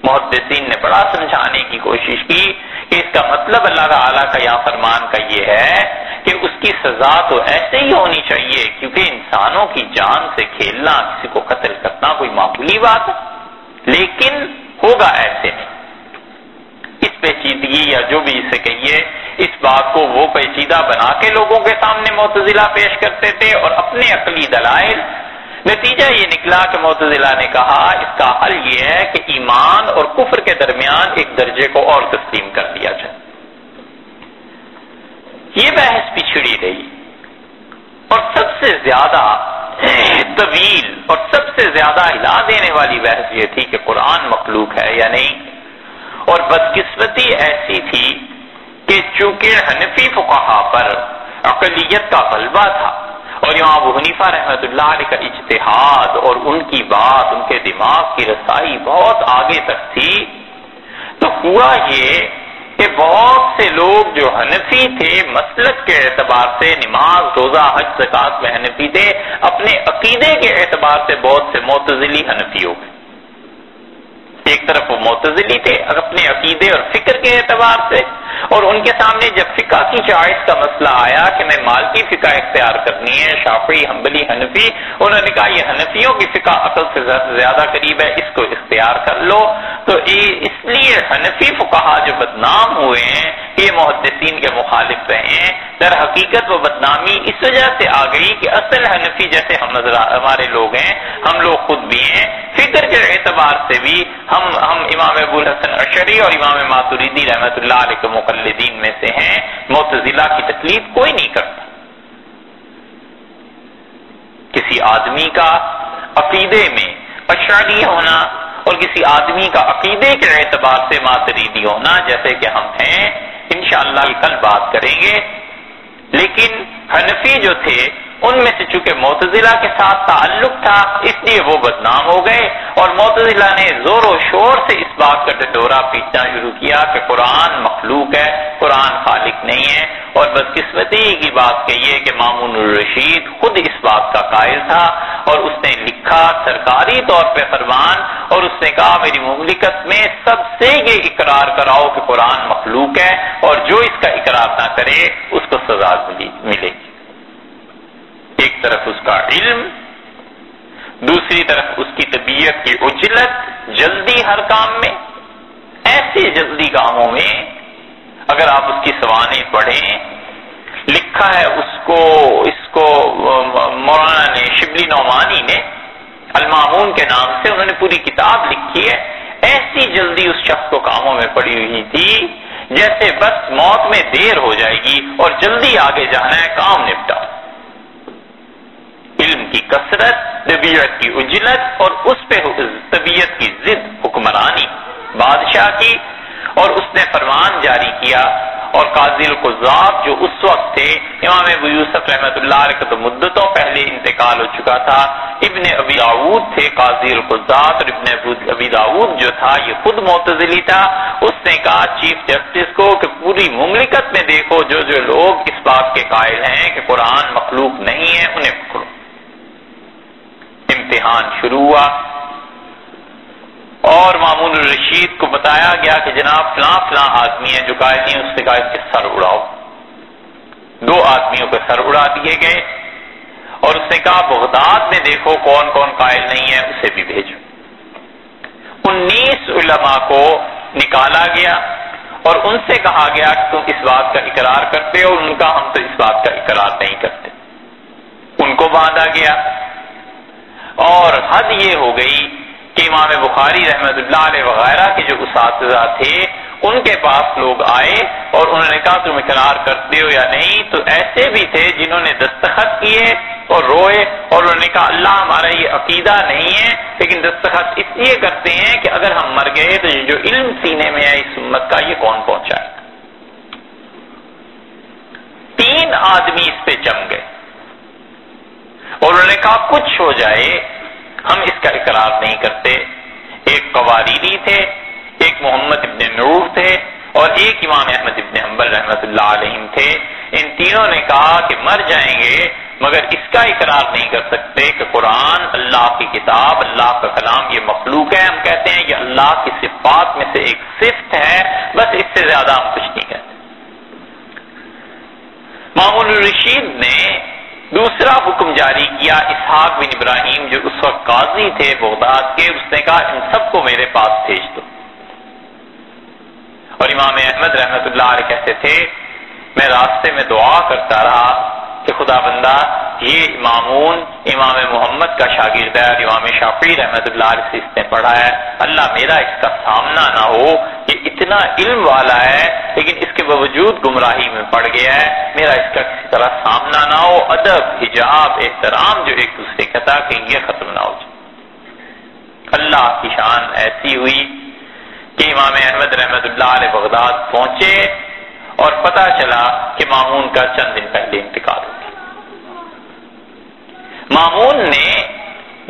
محدثین نے بڑا سمجھانے کی کوشش کی کہ اس کا مطلب اللہ تعالیٰ کا یا فرمان کا یہ ہے کہ اس کی سزا تو ایسے ہی ہونی چاہیے کیونکہ انسانوں کی جان سے کھیلنا، کسی کو قتل کرنا کوئی معمولی بات ہے۔ لیکن ہوگا ایسے۔ اس پیچیدگی یا جو بھی اسے کہیے، اس بات کو وہ پیچیدہ بنا کے لوگوں کے سامنے معتزلہ پیش کرتے تھے اور اپنے عقلی دلائل۔ نتیجہ یہ نکلا کہ معتزلہ نے کہا، اس کا حل یہ ہے کہ ایمان اور کفر کے درمیان ایک درجے کو اور تسلیم کر دیا جائے۔ یہ بحث پچھڑی رہی۔ اور سب سے زیادہ طویل اور سب سے زیادہ ہلا دینے والی بحث یہ تھی کہ قرآن مخلوق ہے یا نہیں۔ اور بدقسمتی ایسی تھی کہ چونکہ حنفی فقہا پر اقلیت کا غلبہ تھا اور یہاں ابو حنیفہ رحمت اللہ علیہ کا اجتہاد اور ان کی بات، ان کے دماغ کی رسائی بہت آگے تک تھی، تو ہوا یہ کہ بہت سے لوگ جو حنفی تھے، مسلک کے اعتبار سے، نماز، روزہ، حج زکات میں حنفی تھے، اپنے عقیدے کے اعتبار سے بہت سے معتزلی حنفی ہو گئے۔ ایک طرف وہ معتزلی تھے، اپنے عقیدے اور فکر کے اعتبار سے، اور ان کے سامنے جب فقہ کی چوائس کا مسئلہ آیا کہ میں مال کی فقہ اختیار کرنی ہے شافی حنبلی، حنفی، انہوں نے کہا یہ حنفیوں کی فقہ عقل سے زیادہ قریب ہے، اس کو اختیار کر لو۔ تو اس لیے حنفی فقہا جو بدنام ہوئے ہیں یہ محدثین کے مخالف رہے ہیں۔ در حقیقت وہ بدنامی اس وجہ سے آ گئی کہ اصل حنفی جیسے ہم ہمارے لوگ ہیں، ہم لوگ خود بھی ہیں۔ فکر کے اعتبار سے بھی ہم ہم امام ابو الحسن اشری اور امام ماتوریدی رحمۃ اللہ علیہ کے مقلدین میں سے ہیں۔ معتزلہ کی تکلیف کوئی نہیں کرتا۔ کسی آدمی کا عقیدے میں اشاری ہونا اور کسی آدمی کا عقیدے کے اعتبار سے ماتریدی ہونا، جیسے کہ ہم ہیں انشاءاللہ کل بات کریں گے۔ لیکن حنفی جو تھے ان میں سے چونکہ معتزلہ کے ساتھ تعلق تھا، اس لیے وہ بدنام ہو گئے اور معتزلہ نے زور و شور سے اس بات کا ڈڈورا پیٹنا شروع کیا کہ قرآن مخلوق ہے، قرآن خالق نہیں ہے اور بدقسمتی کی بات کہیے کہ مامون الرشید خود اس بات کا قائل تھا اور اس نے لکھا سرکاری طور پہ فرمان اور اس نے کہا میری مملکت میں سب سے یہ اقرار کراؤ کہ قرآن مخلوق ہے اور جو اس کا اقرار نہ کرے، اس کو سزا ملے گی۔ ایک طرف اس کا علم، دوسری طرف اس کی طبیعت کی اجلت، جلدی ہر کام میں ایسے جلدی کاموں میں، اگر آپ اس کی سوانح پڑھیں، لکھا ہے اس کو اس کو، مولانا نے، شبلی نعمانی نے، المامون کے نام سے انہوں نے پوری کتاب لکھی ہے۔ ایسی جلدی اس شخص کو کاموں میں پڑی ہوئی تھی، جیسے بس موت میں دیر ہو جائے گی اور جلدی آگے جانا ہے، کام نپٹا۔ علم کی کثرت طبیعت کی اجلت اور اس پہ طبیعت کی ضد حکمرانی۔ بادشاہ کی اور اس نے فرمان جاری کیا اور قاضی القذاب جو اس وقت تھے، امام ابو یوسف رحمۃ اللہ علیہ کا تو مدتوں پہلے انتقال ہو چکا تھا۔ ابن ابی داود تھے قاضی القزات اور ابن ابی داود جو تھا، یہ خود معتزلی تھا۔ اس نے کہا، چیف جسٹس کو کہ پوری مملکت میں دیکھو، جو جو لوگ اس بات کے قائل ہیں کہ قرآن مخلوق نہیں ہے، انہیں پکڑو۔ امتحان شروع ہوا اور مامون الرشید کو بتایا گیا کہ جناب فلاں فلاں آدمی ہے جو قائد نہیں اس نے کہا اس کے سر اڑاؤ۔ دو آدمیوں کے سر اڑا دیے گئے اور اس نے کہا بغداد میں دیکھو کون کون قائل نہیں ہے، اسے بھی بھیجو۔ انیس علماء کو نکالا گیا اور ان سے کہا گیا کہ تم اس بات کا اقرار کرتے ہو ان کا ہم تو اس بات کا اقرار نہیں کرتے۔ ان کو باندھا گیا۔ اور حد یہ ہو گئی کہ امام بخاری رحمت اللہ علیہ وغیرہ کے جو اساتذہ تھے، ان کے پاس لوگ آئے اور انہوں نے کہا، تم اقرار کرتے ہو یا نہیں؟ تو ایسے بھی تھے جنہوں نے دستخط کیے اور روئے اور انہوں نے کہا، اللہ ہمارا یہ عقیدہ نہیں ہے، لیکن دستخط اس لیے کرتے ہیں کہ اگر ہم مر گئے تو جو علم سینے میں ہے اس امت کا یہ کون پہنچائے تین آدمی اس پہ جم گئے۔ اور انہوں نے کہا، کچھ ہو جائے، ہم اس کا اقرار نہیں کرتے۔ ایک قواریدی تھے، ایک محمد ابن نور تھے، اور ایک امام احمد ابن حنبل رحمت اللہ علیہ تھے۔ ان تینوں نے کہا کہ مر جائیں گے، مگر اس کا اقرار نہیں کر سکتے کہ قرآن اللہ کی کتاب، اللہ کا کلام، یہ مخلوق ہے۔ ہم کہتے ہیں کہ اللہ کی صفات میں سے ایک صفت ہے، بس اس سے زیادہ ہم کچھ نہیں کہتے۔ معمول الرشید نے دوسرا حکم جاری کیا اسحاق بن ابراہیم جو اس وقت قاضی تھے بغداد کے، اس نے کہا، ان سب کو میرے پاس بھیج دو۔ اور امام احمد رحمت اللہ علیہ کہتے تھے، میں راستے میں دعا کرتا رہا کہ خدا بندہ یہ مامون امام محمد کا شاگرد ہے اور امام شافی رحمت اللہ علیہ سے اس نے پڑھا ہے۔ اللہ میرا اس کا سامنا نہ ہو، یہ اتنا علم والا ہے، لیکن اس کے باوجود گمراہی میں پڑ گیا ہے۔ میرا اس کا کسی طرح سامنا نہ ہو، ادب، حجاب، احترام جو ایک دوسرے کا تھا کہ یہ ختم نہ ہو جائے۔ اللہ کی شان ایسی ہوئی کہ امام احمد رحمت اللہ علیہ بغداد پہنچے اور پتا چلا کہ مامون کا چند دن پہلے انتقال ہو مامون نے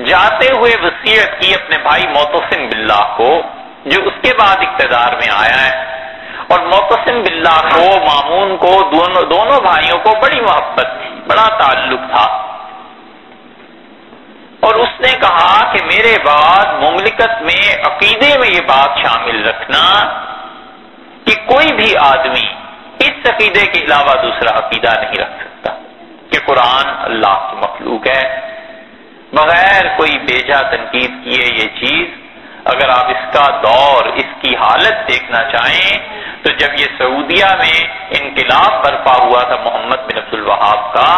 جاتے ہوئے وسیعت کی اپنے بھائی موتسم باللہ کو، جو اس کے بعد اقتدار میں آیا ہے۔ اور موتسم باللہ کو، مامون کو، دونوں دونوں بھائیوں کو بڑی محبت تھی، بڑا تعلق تھا۔ اور اس نے کہا کہ میرے بعد مملکت میں عقیدے میں یہ بات شامل رکھنا کہ کوئی بھی آدمی اس عقیدے کے علاوہ دوسرا عقیدہ نہیں رکھ سکتا۔ کہ قرآن اللہ کی مخلوق ہے۔ بغیر کوئی بیجا تنقید کیے یہ چیز، اگر آپ اس کا دور، اس کی حالت دیکھنا چاہیں، تو جب یہ سعودیہ میں انقلاب برپا ہوا تھا محمد بن عبد الوہاب کا،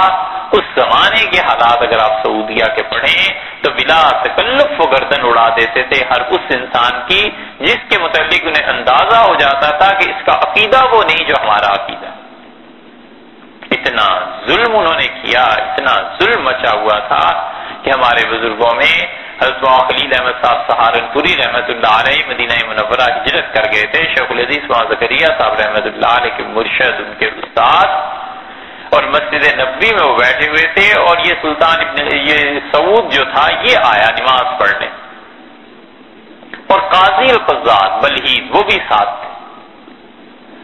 اس زمانے کے حالات اگر آپ سعودیہ کے پڑھیں، تو بلا تکلف و گردن اڑا دیتے تھے ہر اس انسان کی، جس کے متعلق انہیں اندازہ ہو جاتا تھا کہ اس کا عقیدہ وہ نہیں جو ہمارا عقیدہ۔ اتنا ظلم انہوں نے کیا، اتنا ظلم مچا ہوا تھا کہ ہمارے بزرگوں میں حضرت خلیل احمد صاحب سہارنپوری رحمت اللہ علیہ مدینہ منورہ ہجرت کر گئے تھے، شیخ العزیز زکریہ صاحب رحمت اللہ علیہ کے مرشد، ان کے استاد اور مسجد نبوی میں وہ بیٹھے ہوئے تھے اور یہ سلطان ابن، یہ سعود جو تھا، یہ آیا نماز پڑھنے۔ اور قاضی القزاد بلحید وہ بھی ساتھ تھے۔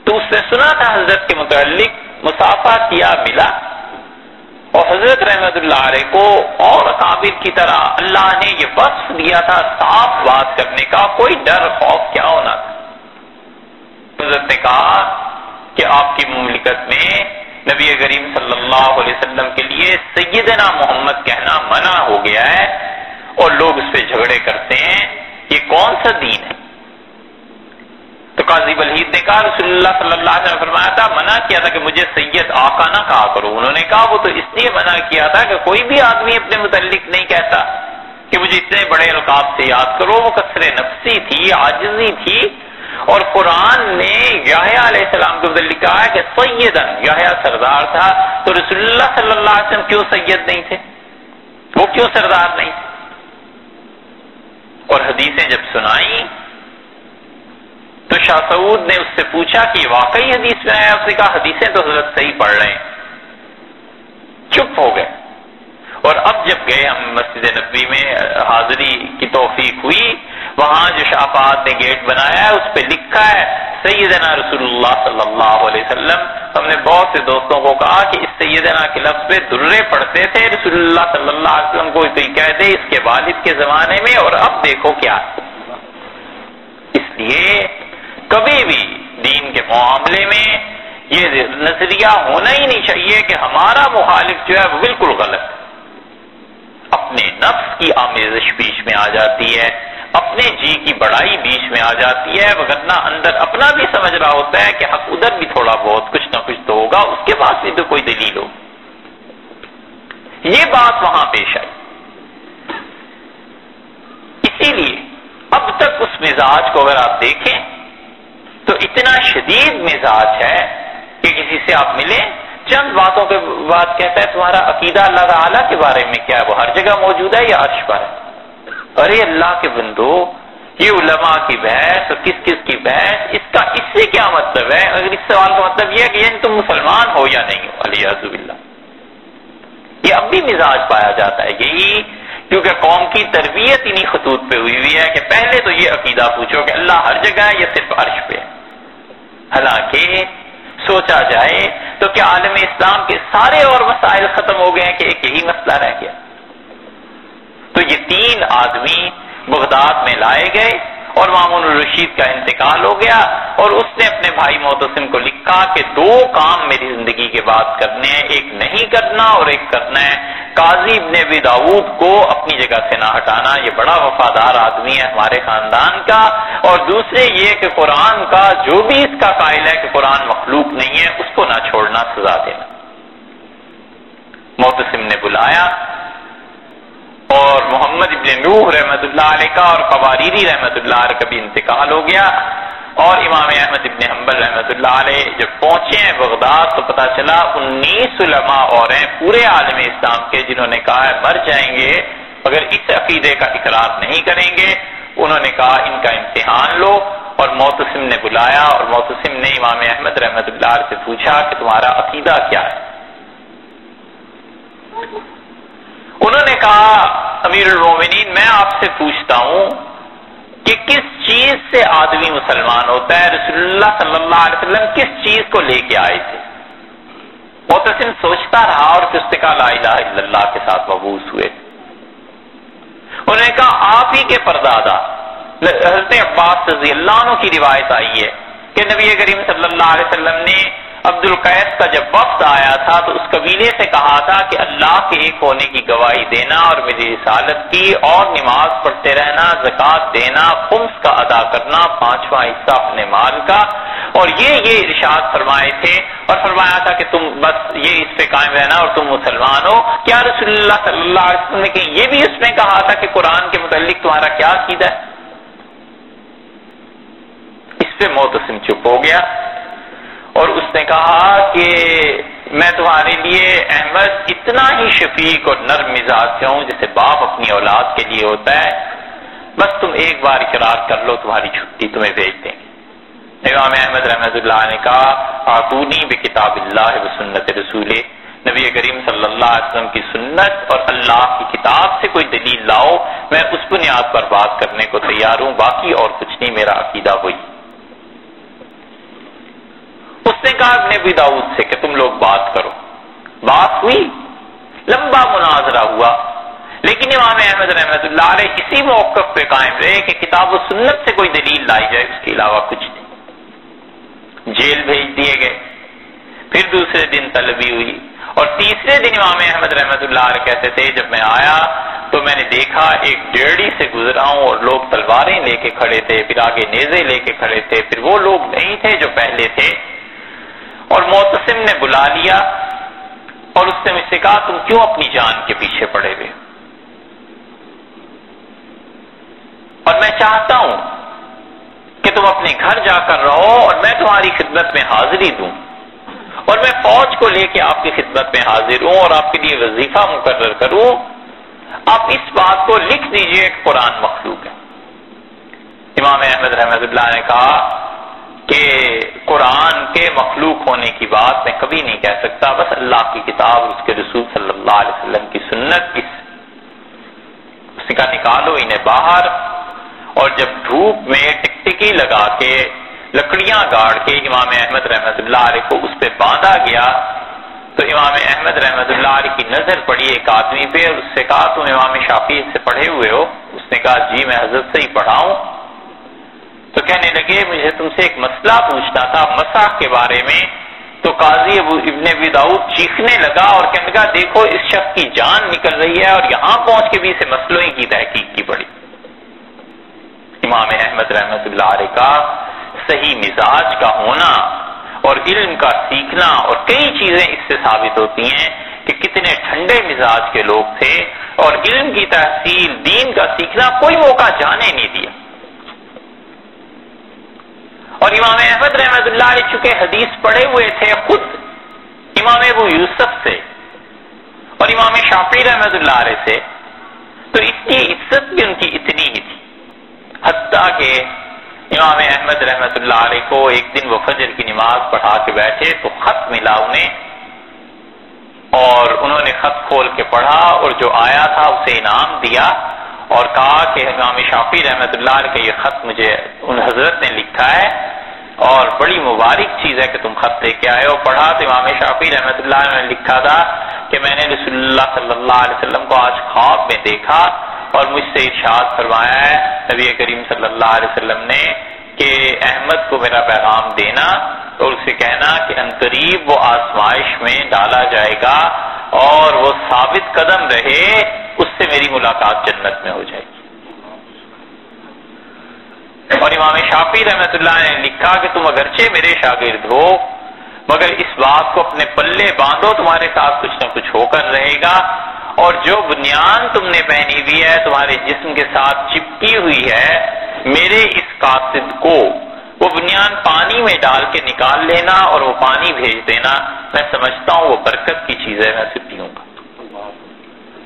تو اس نے سنا تھا حضرت کے متعلق مسافہ کیا ملا اور حضرت رحمت اللہ علیہ کو اور قابل کی طرح اللہ نے یہ وصف دیا تھا صاف بات کرنے کا، کوئی ڈر، خوف کیا ہونا تھا۔ حضرت نے کہا کہ آپ کی مملکت میں نبی کریم صلی اللہ علیہ وسلم کے لیے سیدنا محمد کہنا منع ہو گیا ہے اور لوگ اس پہ جھگڑے کرتے ہیں۔ یہ کون سا دین ہے؟ قاضی بلحید نے کہا، رسول اللہ صلی اللہ علیہ وسلم فرمایا تھا، منع کیا تھا کہ مجھے سید آقا نہ کہا کرو۔ انہوں نے کہا، وہ تو اس لیے منع کیا تھا کہ کوئی بھی آدمی اپنے متعلق نہیں کہتا کہ مجھے اتنے بڑے القاب سے یاد کرو۔ وہ کثر نفسی تھی آجزی تھی۔ اور قرآن نے یاہیا علیہ السلام کے بدل لکھا ہے کہ سیدن یاہیا سردار تھا۔ تو رسول اللہ صلی اللہ علیہ وسلم کیوں سید نہیں تھے؟ وہ کیوں سردار نہیں تھے؟ اور حدیثیں جب سنائی تو شاہ سعود نے اس سے پوچھا کہ واقعی حدیث میں آیا اس نے کہا حدیثیں تو حضرت صحیح پڑھ رہے ہیں۔ چپ ہو گئے۔ اور اب جب گئے ہم مسجد نبی میں، حاضری کی توفیق ہوئی۔ وہاں جو شاپات نے گیٹ بنایا ہے، اس پہ لکھا ہے، سیدنا رسول اللہ صلی اللہ علیہ وسلم۔ ہم نے بہت سے دوستوں کو کہا کہ اس سیدنا کے لفظ پہ درے پڑھتے تھے۔ رسول اللہ صلی اللہ علیہ وسلم کو کوئی کہہ دے، اس کے والد کے زمانے میں۔ اور اب دیکھو کیا اس لیے کبھی بھی دین کے معاملے میں یہ نظریہ ہونا ہی نہیں چاہیے کہ ہمارا مخالف جو ہے وہ بالکل غلط ہے۔ اپنے نفس کی آمیزش بیچ میں آ جاتی ہے، اپنے جی کی بڑائی بیچ میں آ جاتی ہے، وغیرہ اندر اپنا بھی سمجھ رہا ہوتا ہے کہ حق ادھر بھی تھوڑا بہت کچھ نہ کچھ تو ہوگا، اس کے بعد بھی تو کوئی دلیل ہو یہ بات وہاں پیش آئی۔ اسی لیے اب تک اس مزاج کو اگر آپ دیکھیں تو اتنا شدید مزاج ہے کہ کسی سے آپ ملیں۔ چند باتوں کے بعد کہتا ہے، تمہارا عقیدہ اللہ تعالیٰ کے بارے میں کیا ہے؟ وہ ہر جگہ موجود ہے یا عرش پر ہے؟ ارے اللہ کے بندو، یہ علماء کی بحث اور کس کس کی بحث، اس کا اس سے کیا مطلب ہے؟ اگر اس سوال کا مطلب یہ ہے کہ یعنی تم مسلمان ہو یا نہیں ہو علی اللہ یہ اب بھی مزاج پایا جاتا ہے یہی، کیونکہ قوم کی تربیت انہیں خطوط پہ ہوئی ہوئی ہے کہ پہلے تو یہ عقیدہ پوچھو کہ اللہ ہر جگہ ہے یہ صرف عرش پہ ہے۔ حالانکہ سوچا جائے تو کیا عالم اسلام کے سارے اور مسائل ختم ہو گئے ہیں کہ ایک یہی مسئلہ رہ گیا؟ تو یہ تین آدمی بغداد میں لائے گئے اور مامون الرشید کا انتقال ہو گیا اور اس نے اپنے بھائی محتسم کو لکھا کہ دو کام میری زندگی کے بعد کرنے ہیں، ایک نہیں کرنا اور ایک کرنا ہے۔ قاضی ابن ابی داود کو اپنی جگہ سے نہ ہٹانا، یہ بڑا وفادار آدمی ہے ہمارے خاندان کا۔ اور دوسرے یہ کہ قرآن کا، جو بھی اس کا قائل ہے کہ قرآن مخلوق نہیں ہے، اس کو نہ چھوڑنا، سزا دینا۔ محتسم نے بلایا اور محمد ابن نوح رحمت اللہ علیہ کا اور قواریری رحمت اللہ علیہ کا بھی انتقال ہو گیا اور امام احمد ابن حنبل رحمت اللہ علیہ جب پہنچے ہیں بغداد تو پتا چلا انیس علماء اور ہیں پورے عالم اسلام کے جنہوں نے کہا ہے مر جائیں گے، مگر اس عقیدے کا اقرار نہیں کریں گے۔ انہوں نے کہا ان کا امتحان لو اور محتسم نے بلایا اور محتسم نے امام احمد رحمت اللہ علیہ سے پوچھا کہ تمہارا عقیدہ کیا ہے؟ انہوں نے کہا امیر الرومنین میں آپ سے پوچھتا ہوں کہ کس چیز سے آدمی مسلمان ہوتا ہے؟ رسول اللہ صلی اللہ علیہ وسلم کس چیز کو لے کے آئے تھے؟ محتسم سوچتا رہا اور کس نے کہا، لا الہ الا اللہ کے ساتھ مبوس ہوئے۔ انہوں نے کہا، آپ ہی کے پردادا۔ حضرت عباس رضی اللہ عنہ کی روایت آئی ہے کہ نبی کریم صلی اللہ علیہ وسلم نے عبد القیس کا جب وقت آیا تھا تو اس قبیلے سے کہا تھا کہ اللہ کے ایک ہونے کی گواہی دینا اور میری رسالت کی اور نماز پڑھتے رہنا، زکوٰۃ دینا، خمس کا ادا کرنا، پانچواں حصہ اپنے مال کا۔ اور یہ یہ ارشاد فرمائے تھے اور فرمایا تھا کہ تم بس یہ اس پہ قائم رہنا اور تم مسلمان ہو۔ کیا رسول اللہ صلی اللہ علیہ وسلم نے کہ یہ بھی اس میں کہا تھا کہ قرآن کے متعلق تمہارا کیا عقیدہ ہے؟ اس پہ موتسم چپ ہو گیا۔ اور اس نے کہا کہ میں تمہارے لیے احمد اتنا ہی شفیق اور نرم مزاج سے ہوں جیسے باپ اپنی اولاد کے لیے ہوتا ہے۔ بس تم ایک بار اقرار کر لو، تمہاری چھٹی تمہیں بھیج دیں گے۔ امام احمد رحمت اللہ نے کہا، آتونی بے کتاب اللہ و سنت رسول نبی کریم صلی اللہ علیہ وسلم کی سنت اور اللہ کی کتاب سے کوئی دلیل لاؤ، میں اس بنیاد پر بات کرنے کو تیار ہوں، باقی اور کچھ نہیں، میرا عقیدہ ہوئی اس نے کہا ابن ابی داؤد سے کہ تم لوگ بات کرو۔ بات ہوئی، لمبا مناظرہ ہوا۔ لیکن امام احمد رحمت اللہ علیہ اسی موقف پہ قائم رہے کہ کتاب و سنت سے کوئی دلیل لائی جائے، اس کے علاوہ کچھ نہیں۔ جیل بھیج دیے گئے۔ پھر دوسرے دن طلبی ہوئی۔ اور تیسرے دن امام احمد رحمت اللہ علیہ کہتے تھے، جب میں آیا تو میں نے دیکھا ایک ڈیڑھی سے گزرا ہوں اور لوگ تلواریں لے کے کھڑے تھے، پھر آگے نیزے لے کے کھڑے تھے۔ پھر وہ لوگ نہیں تھے جو پہلے تھے۔ اور موتسم نے بلا لیا اور اس نے مجھ سے کہا، تم کیوں اپنی جان کے پیچھے پڑے ہوئے؟ اور میں چاہتا ہوں کہ تم اپنے گھر جا کر رہو اور میں تمہاری خدمت میں حاضری دوں۔ اور میں فوج کو لے کے آپ کی خدمت میں حاضر ہوں اور آپ کے لیے وظیفہ مقرر کروں۔ آپ اس بات کو لکھ دیجیے کہ قرآن مخلوق ہے۔ امام احمد رحمت اللہ نے کہا کہ قرآن کے مخلوق ہونے کی بات میں کبھی نہیں کہہ سکتا، بس اللہ کی کتاب، اس کے رسول صلی اللہ علیہ وسلم کی سنت، اس اس کا نکالو انہیں باہر۔ اور جب دھوپ میں ٹکٹکی لگا کے، لکڑیاں گاڑ کے امام احمد رحمت اللہ علیہ کو اس پہ باندھا گیا، تو امام احمد رحمت اللہ علیہ کی نظر پڑی ایک آدمی پہ، اور اس سے کہا، تم امام شافی سے پڑھے ہوئے ہو؟ اس نے کہا جی میں حضرت سے ہی پڑھا ہوں۔ تو کہنے لگے، مجھے تم سے ایک مسئلہ پوچھنا تھا مساح کے بارے میں۔ تو قاضی ابو ابن ابی داؤد چیخنے لگا اور کہنے لگا، دیکھو، اس شخص کی جان نکل رہی ہے اور یہاں پہنچ کے بھی اسے مسئلوں کی تحقیق کی پڑی۔ امام احمد رحمت اللہ علیہ کا صحیح مزاج کا ہونا اور علم کا سیکھنا اور کئی چیزیں اس سے ثابت ہوتی ہیں کہ کتنے ٹھنڈے مزاج کے لوگ تھے اور علم کی تحصیل، دین کا سیکھنا کوئی موقع جانے نہیں دیا۔ اور امام احمد رحمت اللہ علیہ چکے حدیث پڑھے ہوئے تھے خود امام ابو یوسف سے اور امام شافی رحمت اللہ علیہ سے، تو اس کی عزت بھی ان کی اتنی ہی تھی۔ حتیٰ کہ امام احمد رحمت اللہ علیہ کو ایک دن وہ فجر کی نماز پڑھا کے بیٹھے تو خط ملا انہیں۔ اور انہوں نے خط کھول کے پڑھا اور جو آیا تھا اسے انعام دیا۔ اور کہا کہ امام شافی رحمت اللہ علیہ کا یہ خط مجھے ان حضرت نے لکھا ہے اور بڑی مبارک چیز ہے کہ تم خط لے کے آئے ہو۔ پڑھا تو امام شافی رحمت اللہ علیہ نے لکھا تھا کہ میں نے رسول اللہ صلی اللہ علیہ وسلم کو آج خواب میں دیکھا اور مجھ سے ارشاد فرمایا ہے، نبی کریم صلی اللہ علیہ وسلم نے کہ احمد کو میرا پیغام دینا اور اسے کہنا کہ انتریب وہ آزمائش میں ڈالا جائے گا اور وہ ثابت قدم رہے اس سے میری ملاقات جنت میں ہو جائے گی۔ اور امام شافی رحمت اللہ نے لکھا کہ تم اگرچہ میرے شاگرد ہو، مگر اس بات کو اپنے پلے باندھو، تمہارے ساتھ کچھ نہ کچھ ہو کر رہے گا۔ اور جو بنیاد تم نے پہنی ہوئی ہے، تمہارے جسم کے ساتھ چپکی ہوئی ہے، میرے اس قاصد کو وہ بنیاد پانی میں ڈال کے نکال لینا اور وہ پانی بھیج دینا۔ میں سمجھتا ہوں وہ برکت کی چیز ہے میں سے پیوں گا۔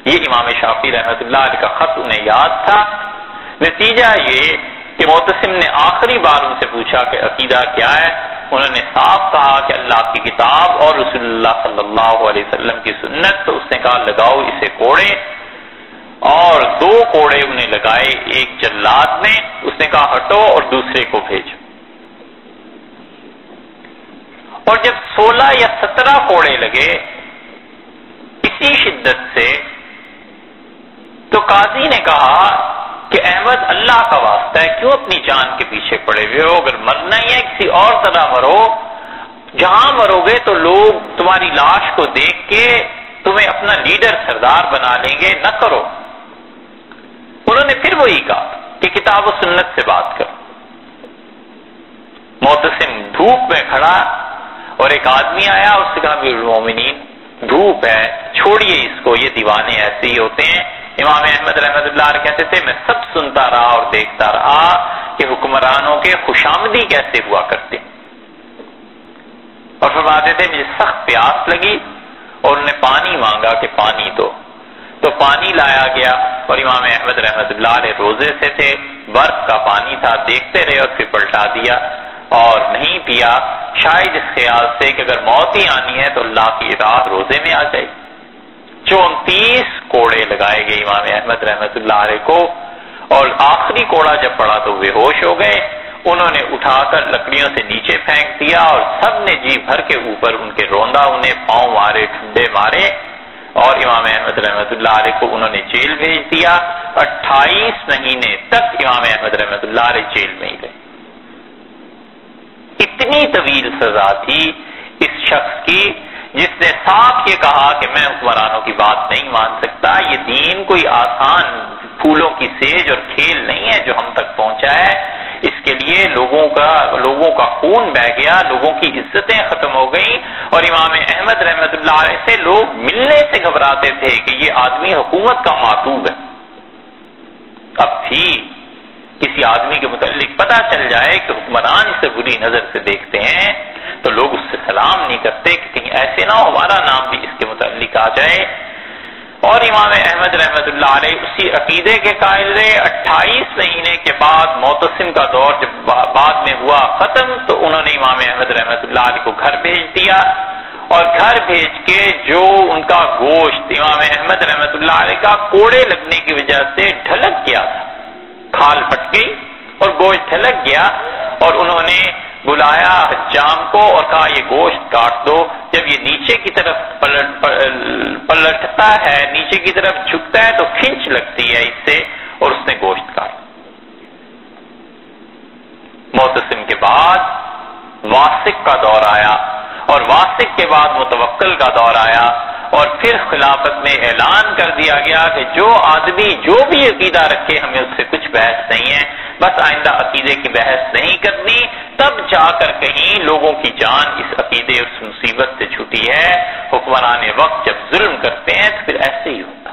یہ امام شافی رحمت اللہ علیہ کا خط انہیں یاد تھا۔ نتیجہ یہ کہ محتسم نے آخری بار ان سے پوچھا کہ عقیدہ کیا ہے؟ انہوں نے صاف کہا کہ اللہ کی کتاب اور رسول اللہ صلی اللہ علیہ وسلم کی سنت، تو اس نے کہا لگاؤ اسے کوڑے۔ اور دو کوڑے انہیں لگائے، ایک جلاد نے اس نے کہا ہٹو اور دوسرے کو بھیجو۔ اور جب سولہ یا سترہ کوڑے لگے، اسی شدت سے تو قاضی نے کہا کہ احمد اللہ کا واسطہ ہے، کیوں اپنی جان کے پیچھے پڑے ہوئے ہو؟ اگر مرنا ہی ہے، کسی اور طرح مرو، جہاں مرو گے تو لوگ تمہاری لاش کو دیکھ کے تمہیں اپنا لیڈر سردار بنا لیں گے، نہ کرو۔ انہوں نے پھر وہی کہا کہ کتاب و سنت سے بات کرو۔ محتسم دھوپ میں کھڑا اور ایک آدمی آیا، اس سے کہا المومنین دھوپ ہے، چھوڑیے اس کو، یہ دیوانے ایسے ہی ہوتے ہیں۔ امام احمد رحمت اللہ کہتے تھے، میں سب سنتا رہا اور دیکھتا رہا کہ حکمرانوں کے خوشامدی کیسے ہوا کرتے. اور فرماتے تھے، مجھے سخت پیاس لگی اور انہوں نے پانی مانگا کہ پانی دو. تو پانی لایا گیا اور امام احمد رحمت اللہ علیہ روزے سے تھے، برف کا پانی تھا، دیکھتے رہے اور پھر پلٹا دیا اور نہیں پیا، شاید اس خیال سے کہ اگر موت ہی آنی ہے تو اللہ کی رات روزے میں آ جائے۔ چونتیس کوڑے لگائے گئے امام احمد رحمت اللہ علیہ کو، اور آخری کوڑا جب پڑا تو بے ہوش ہو گئے۔ انہوں نے اٹھا کر لکڑیوں سے نیچے پھینک دیا اور سب نے جی بھر کے اوپر ان کے روندا انہیں پاؤں مارے، ٹھنڈے مارے۔ اور امام احمد رحمت اللہ علیہ کو انہوں نے جیل بھیج دیا۔ اٹھائیس مہینے تک امام احمد رحمت اللہ علیہ جیل میں ہی رہے۔ اتنی طویل سزا تھی اس شخص کی جس نے صاف یہ کہا کہ میں حکمرانوں کی بات نہیں مان سکتا، یہ دین کوئی آسان پھولوں کی سیج اور کھیل نہیں ہے جو ہم تک پہنچا ہے۔ اس کے لیے لوگوں کا لوگوں کا خون بہ گیا، لوگوں کی عزتیں ختم ہو گئیں۔ اور امام احمد رحمت اللہ علیہ سے لوگ ملنے سے گھبراتے تھے کہ یہ آدمی حکومت کا معتوب ہے۔ اب بھی کسی آدمی کے متعلق پتہ چل جائے کہ حکمران اسے بری نظر سے دیکھتے ہیں، تو لوگ اس سے سلام نہیں کرتے کہ کہیں ایسے نہ ہمارا نام بھی اس کے متعلق آ جائے۔ اور امام احمد رحمت اللہ علیہ اسی عقیدے کے قائل رہے۔ اٹھائیس مہینے کے بعد موتسم کا دور جب بعد میں ہوا ختم، تو انہوں نے امام احمد رحمت اللہ علیہ کو گھر بھیج دیا۔ اور گھر بھیج کے جو ان کا گوشت امام احمد رحمت اللہ علیہ کا کوڑے لگنے کی وجہ سے ڈھلک گیا تھا۔ کھال پھٹ گئی اور گوشت ڈھلک گیا اور انہوں نے بلایا حجام کو اور کہا، یہ گوشت کاٹ دو. جب یہ نیچے کی طرف پلٹ پلٹتا ہے، نیچے کی طرف جھکتا ہے تو کھینچ لگتی ہے اس سے اور اس نے گوشت کاٹ موتسم کے بعد واسق کا دور آیا اور واسق کے بعد متوکل کا دور آیا۔ اور پھر خلافت میں اعلان کر دیا گیا کہ جو آدمی جو بھی عقیدہ رکھے، ہمیں اس سے کچھ بحث نہیں ہے۔ بس آئندہ عقیدے کی بحث نہیں کرنی، تب جا کر کہیں لوگوں کی جان اس عقیدے، اس مصیبت سے چھٹی ہے۔ حکمران وقت جب ظلم کرتے ہیں تو پھر ایسے ہی ہوتا۔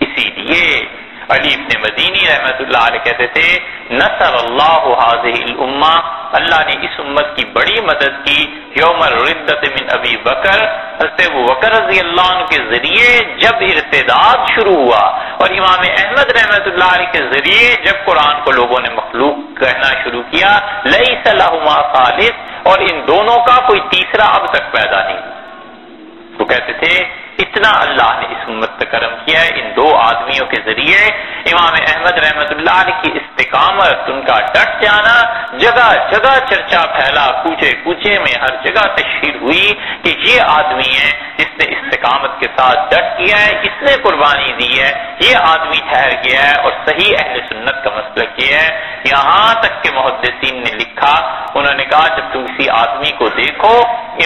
اسی لیے علی ابن مدینی رحمت اللہ علیہ کہتے تھے، نصر اللہ حاضر الامہ، اللہ نے اس امت کی بڑی مدد کی، یوم الردت من ابی بکر، حضرت ابو بکر رضی اللہ عنہ کے ذریعے جب ارتداد شروع ہوا۔ اور امام احمد رحمت اللہ علیہ کے ذریعے جب قرآن کو لوگوں نے مخلوق کہنا شروع کیا لئی صلاح خالص اور ان دونوں کا کوئی تیسرا اب تک پیدا نہیں۔ تو کہتے تھے اتنا اللہ نے اس امت پہ کرم کیا ہے، ان دو آدمیوں کے ذریعے امام احمد رحمت اللہ علیہ کی استقامت، ان کا ڈٹ جانا، جگہ جگہ چرچا پھیلا کوچے کوچے میں ہر جگہ تشہیر ہوئی کہ یہ آدمی ہیں جس نے استقامت کے ساتھ ڈٹ کیا ہے اس نے قربانی دی ہے، یہ آدمی ٹھہر گیا ہے اور صحیح اہل سنت کا مسئلہ کیا ہے۔ یہاں تک کہ محدثین نے لکھا، انہوں نے کہا، جب تم کسی آدمی کو دیکھو،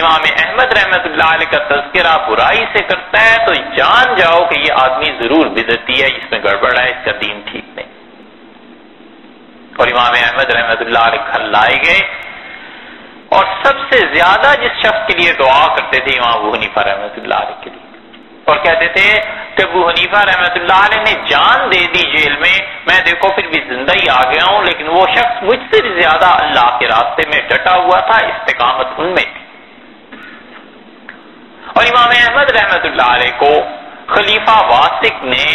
امام احمد رحمت اللہ علیہ کا تذکرہ برائی سے کرتا ہے، تو جان جاؤ کہ یہ آدمی ضرور بدتی ہے، اس میں گڑبڑ ہے، اس کا دین ٹھیک نہیں۔ اور امام احمد رحمت اللہ علیہ گھر لائے گئے اور سب سے زیادہ جس شخص کے لیے دعا کرتے تھے، امام ابو حنیفہ رحمۃ اللہ علیہ کے لیے۔ اور کہتے تھے کہ ابو حنیفہ رحمۃ اللہ علیہ نے جان دے دی جیل میں میں دیکھو پھر بھی زندہ ہی آ گیا ہوں، لیکن وہ شخص مجھ سے بھی زیادہ اللہ کے راستے میں ڈٹا ہوا تھا، استقامت ان میں تھی۔ اور امام احمد رحمت اللہ علیہ کو خلیفہ واسق نے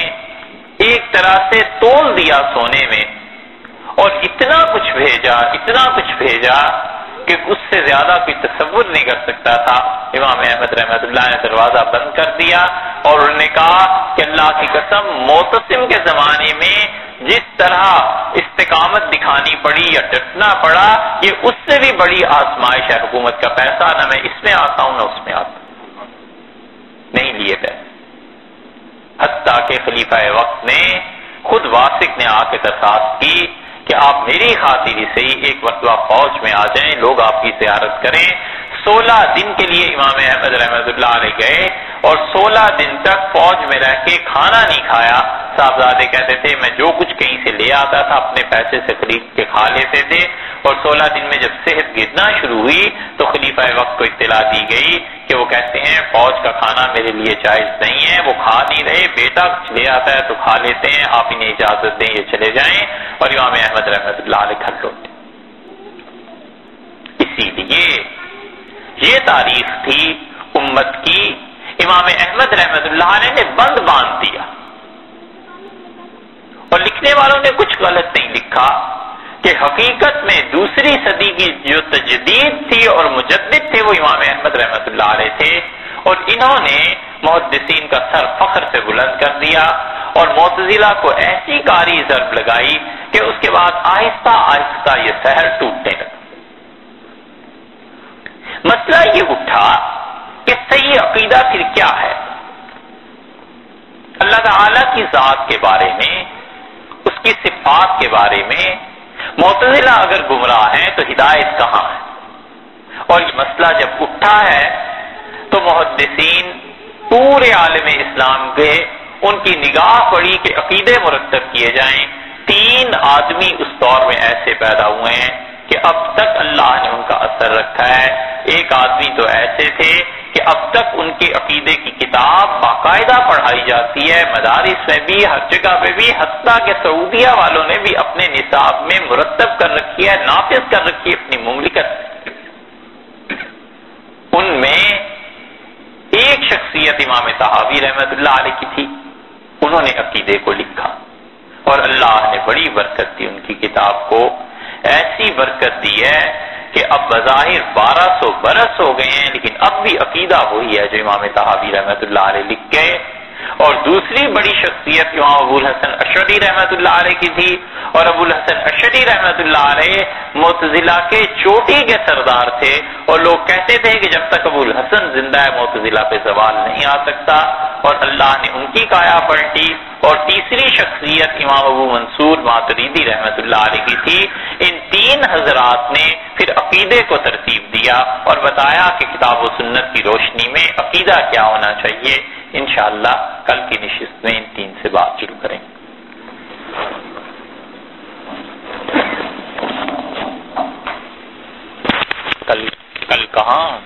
ایک طرح سے تول دیا سونے میں، اور اتنا کچھ بھیجا، اتنا کچھ بھیجا کہ اس سے زیادہ کوئی تصور نہیں کر سکتا تھا۔ امام احمد رحمت اللہ نے دروازہ بند کر دیا اور انہوں نے کہا کہ اللہ کی قسم موتسم کے زمانے میں جس طرح استقامت دکھانی پڑی یا ڈٹنا پڑا، یہ اس سے بھی بڑی آزمائش ہے حکومت کا پیسہ، نہ میں اس میں آتا ہوں، نہ اس میں آتا ہوں۔ نہیں لیے پیسے حتیٰ کہ خلیفہ وقت نے خود واسق نے آ کے درخواست کی کہ آپ میری خاطر سے ہی ایک مرتبہ فوج میں آ جائیں، لوگ آپ کی زیارت کریں۔ سولہ دن کے لیے امام احمد رحمت اللہ علیہ گئے۔ اور سولہ دن تک فوج میں رہ کے کھانا نہیں کھایا۔ صاحبزادے کہتے تھے، میں جو کچھ کہیں سے لے آتا تھا، اپنے پیسے سے خرید کے کھا لیتے تھے۔ اور سولہ دن میں جب صحت گرنا شروع ہوئی، تو خلیفہ وقت کو اطلاع دی گئی کہ وہ کہتے ہیں، فوج کا کھانا میرے لیے جائز نہیں ہے، وہ کھا نہیں رہے، بیٹا کچھ لے آتا ہے تو کھا لیتے ہیں، آپ انہیں اجازت دیں یہ چلے جائیں۔ اور امام احمد رحمت اللہ علیہ گھر لوٹے۔ اسی لیے یہ تاریخ تھی امت کی امام احمد رحمت اللہ علیہ نے بند باندھ دیا۔ اور لکھنے والوں نے کچھ غلط نہیں لکھا کہ حقیقت میں دوسری صدی کی جو تجدید تھی اور مجدد تھے وہ امام احمد رحمت اللہ علیہ تھے۔ اور انہوں نے محدثین کا سر فخر سے بلند کر دیا اور معتزلہ کو ایسی کاری ضرب لگائی کہ اس کے بعد آہستہ آہستہ یہ شہر ٹوٹنے لگا۔ مسئلہ یہ اٹھا کہ صحیح عقیدہ پھر کیا ہے؟ اللہ تعالی کی ذات کے بارے میں، اس کی صفات کے بارے میں معتزلہ اگر گمراہ ہیں تو ہدایت کہاں ہے؟ اور یہ مسئلہ جب اٹھا ہے تو محدثین پورے عالم اسلام کے ان کی نگاہ پڑی کہ عقیدے مرتب کیے جائیں۔ تین آدمی اس دور میں ایسے پیدا ہوئے ہیں کہ اب تک اللہ نے ان کا اثر رکھا ہے۔ ایک آدمی تو ایسے تھے اب تک ان کے عقیدے کی کتاب باقاعدہ پڑھائی جاتی ہے۔ مدارس میں بھی، ہر جگہ پہ بھی، حتیٰ کہ سعودیہ والوں نے بھی اپنے نصاب میں مرتب کر رکھی ہے، نافذ کر رکھی ہے اپنی مملکت۔ ان میں ایک شخصیت امام صحابی رحمت اللہ علیہ کی تھی۔ انہوں نے عقیدے کو لکھا اور اللہ نے بڑی برکت دی ان کی کتاب کو۔ ایسی برکت دی ہے کہ اب بظاہر بارہ سو برس ہو گئے ہیں، لیکن اب بھی عقیدہ وہی ہے جو امام تحابی رحمت اللہ علیہ لکھ گئے اور دوسری بڑی شخصیت امام ابو الحسن اشدی رحمت اللہ علیہ کی تھی، اور ابو الحسن اشدی رحمت اللہ علیہ متضلہ کے چوٹی کے سردار تھے، اور لوگ کہتے تھے کہ جب تک ابو الحسن زندہ ہے متضلہ پہ زوال نہیں آ سکتا، اور اللہ نے ان کی کایا پلٹی۔ اور تیسری شخصیت امام ابو منصور ماتریدی رحمت اللہ علیہ کی تھی، ان تین حضرات نے پھر عقیدے کو ترتیب دیا اور بتایا کہ کتاب و سنت کی روشنی میں عقیدہ کیا ہونا چاہیے۔ انشاءاللہ کل کی نشست میں ان تین سے بات شروع کریں۔ گے کل کل کہاں؟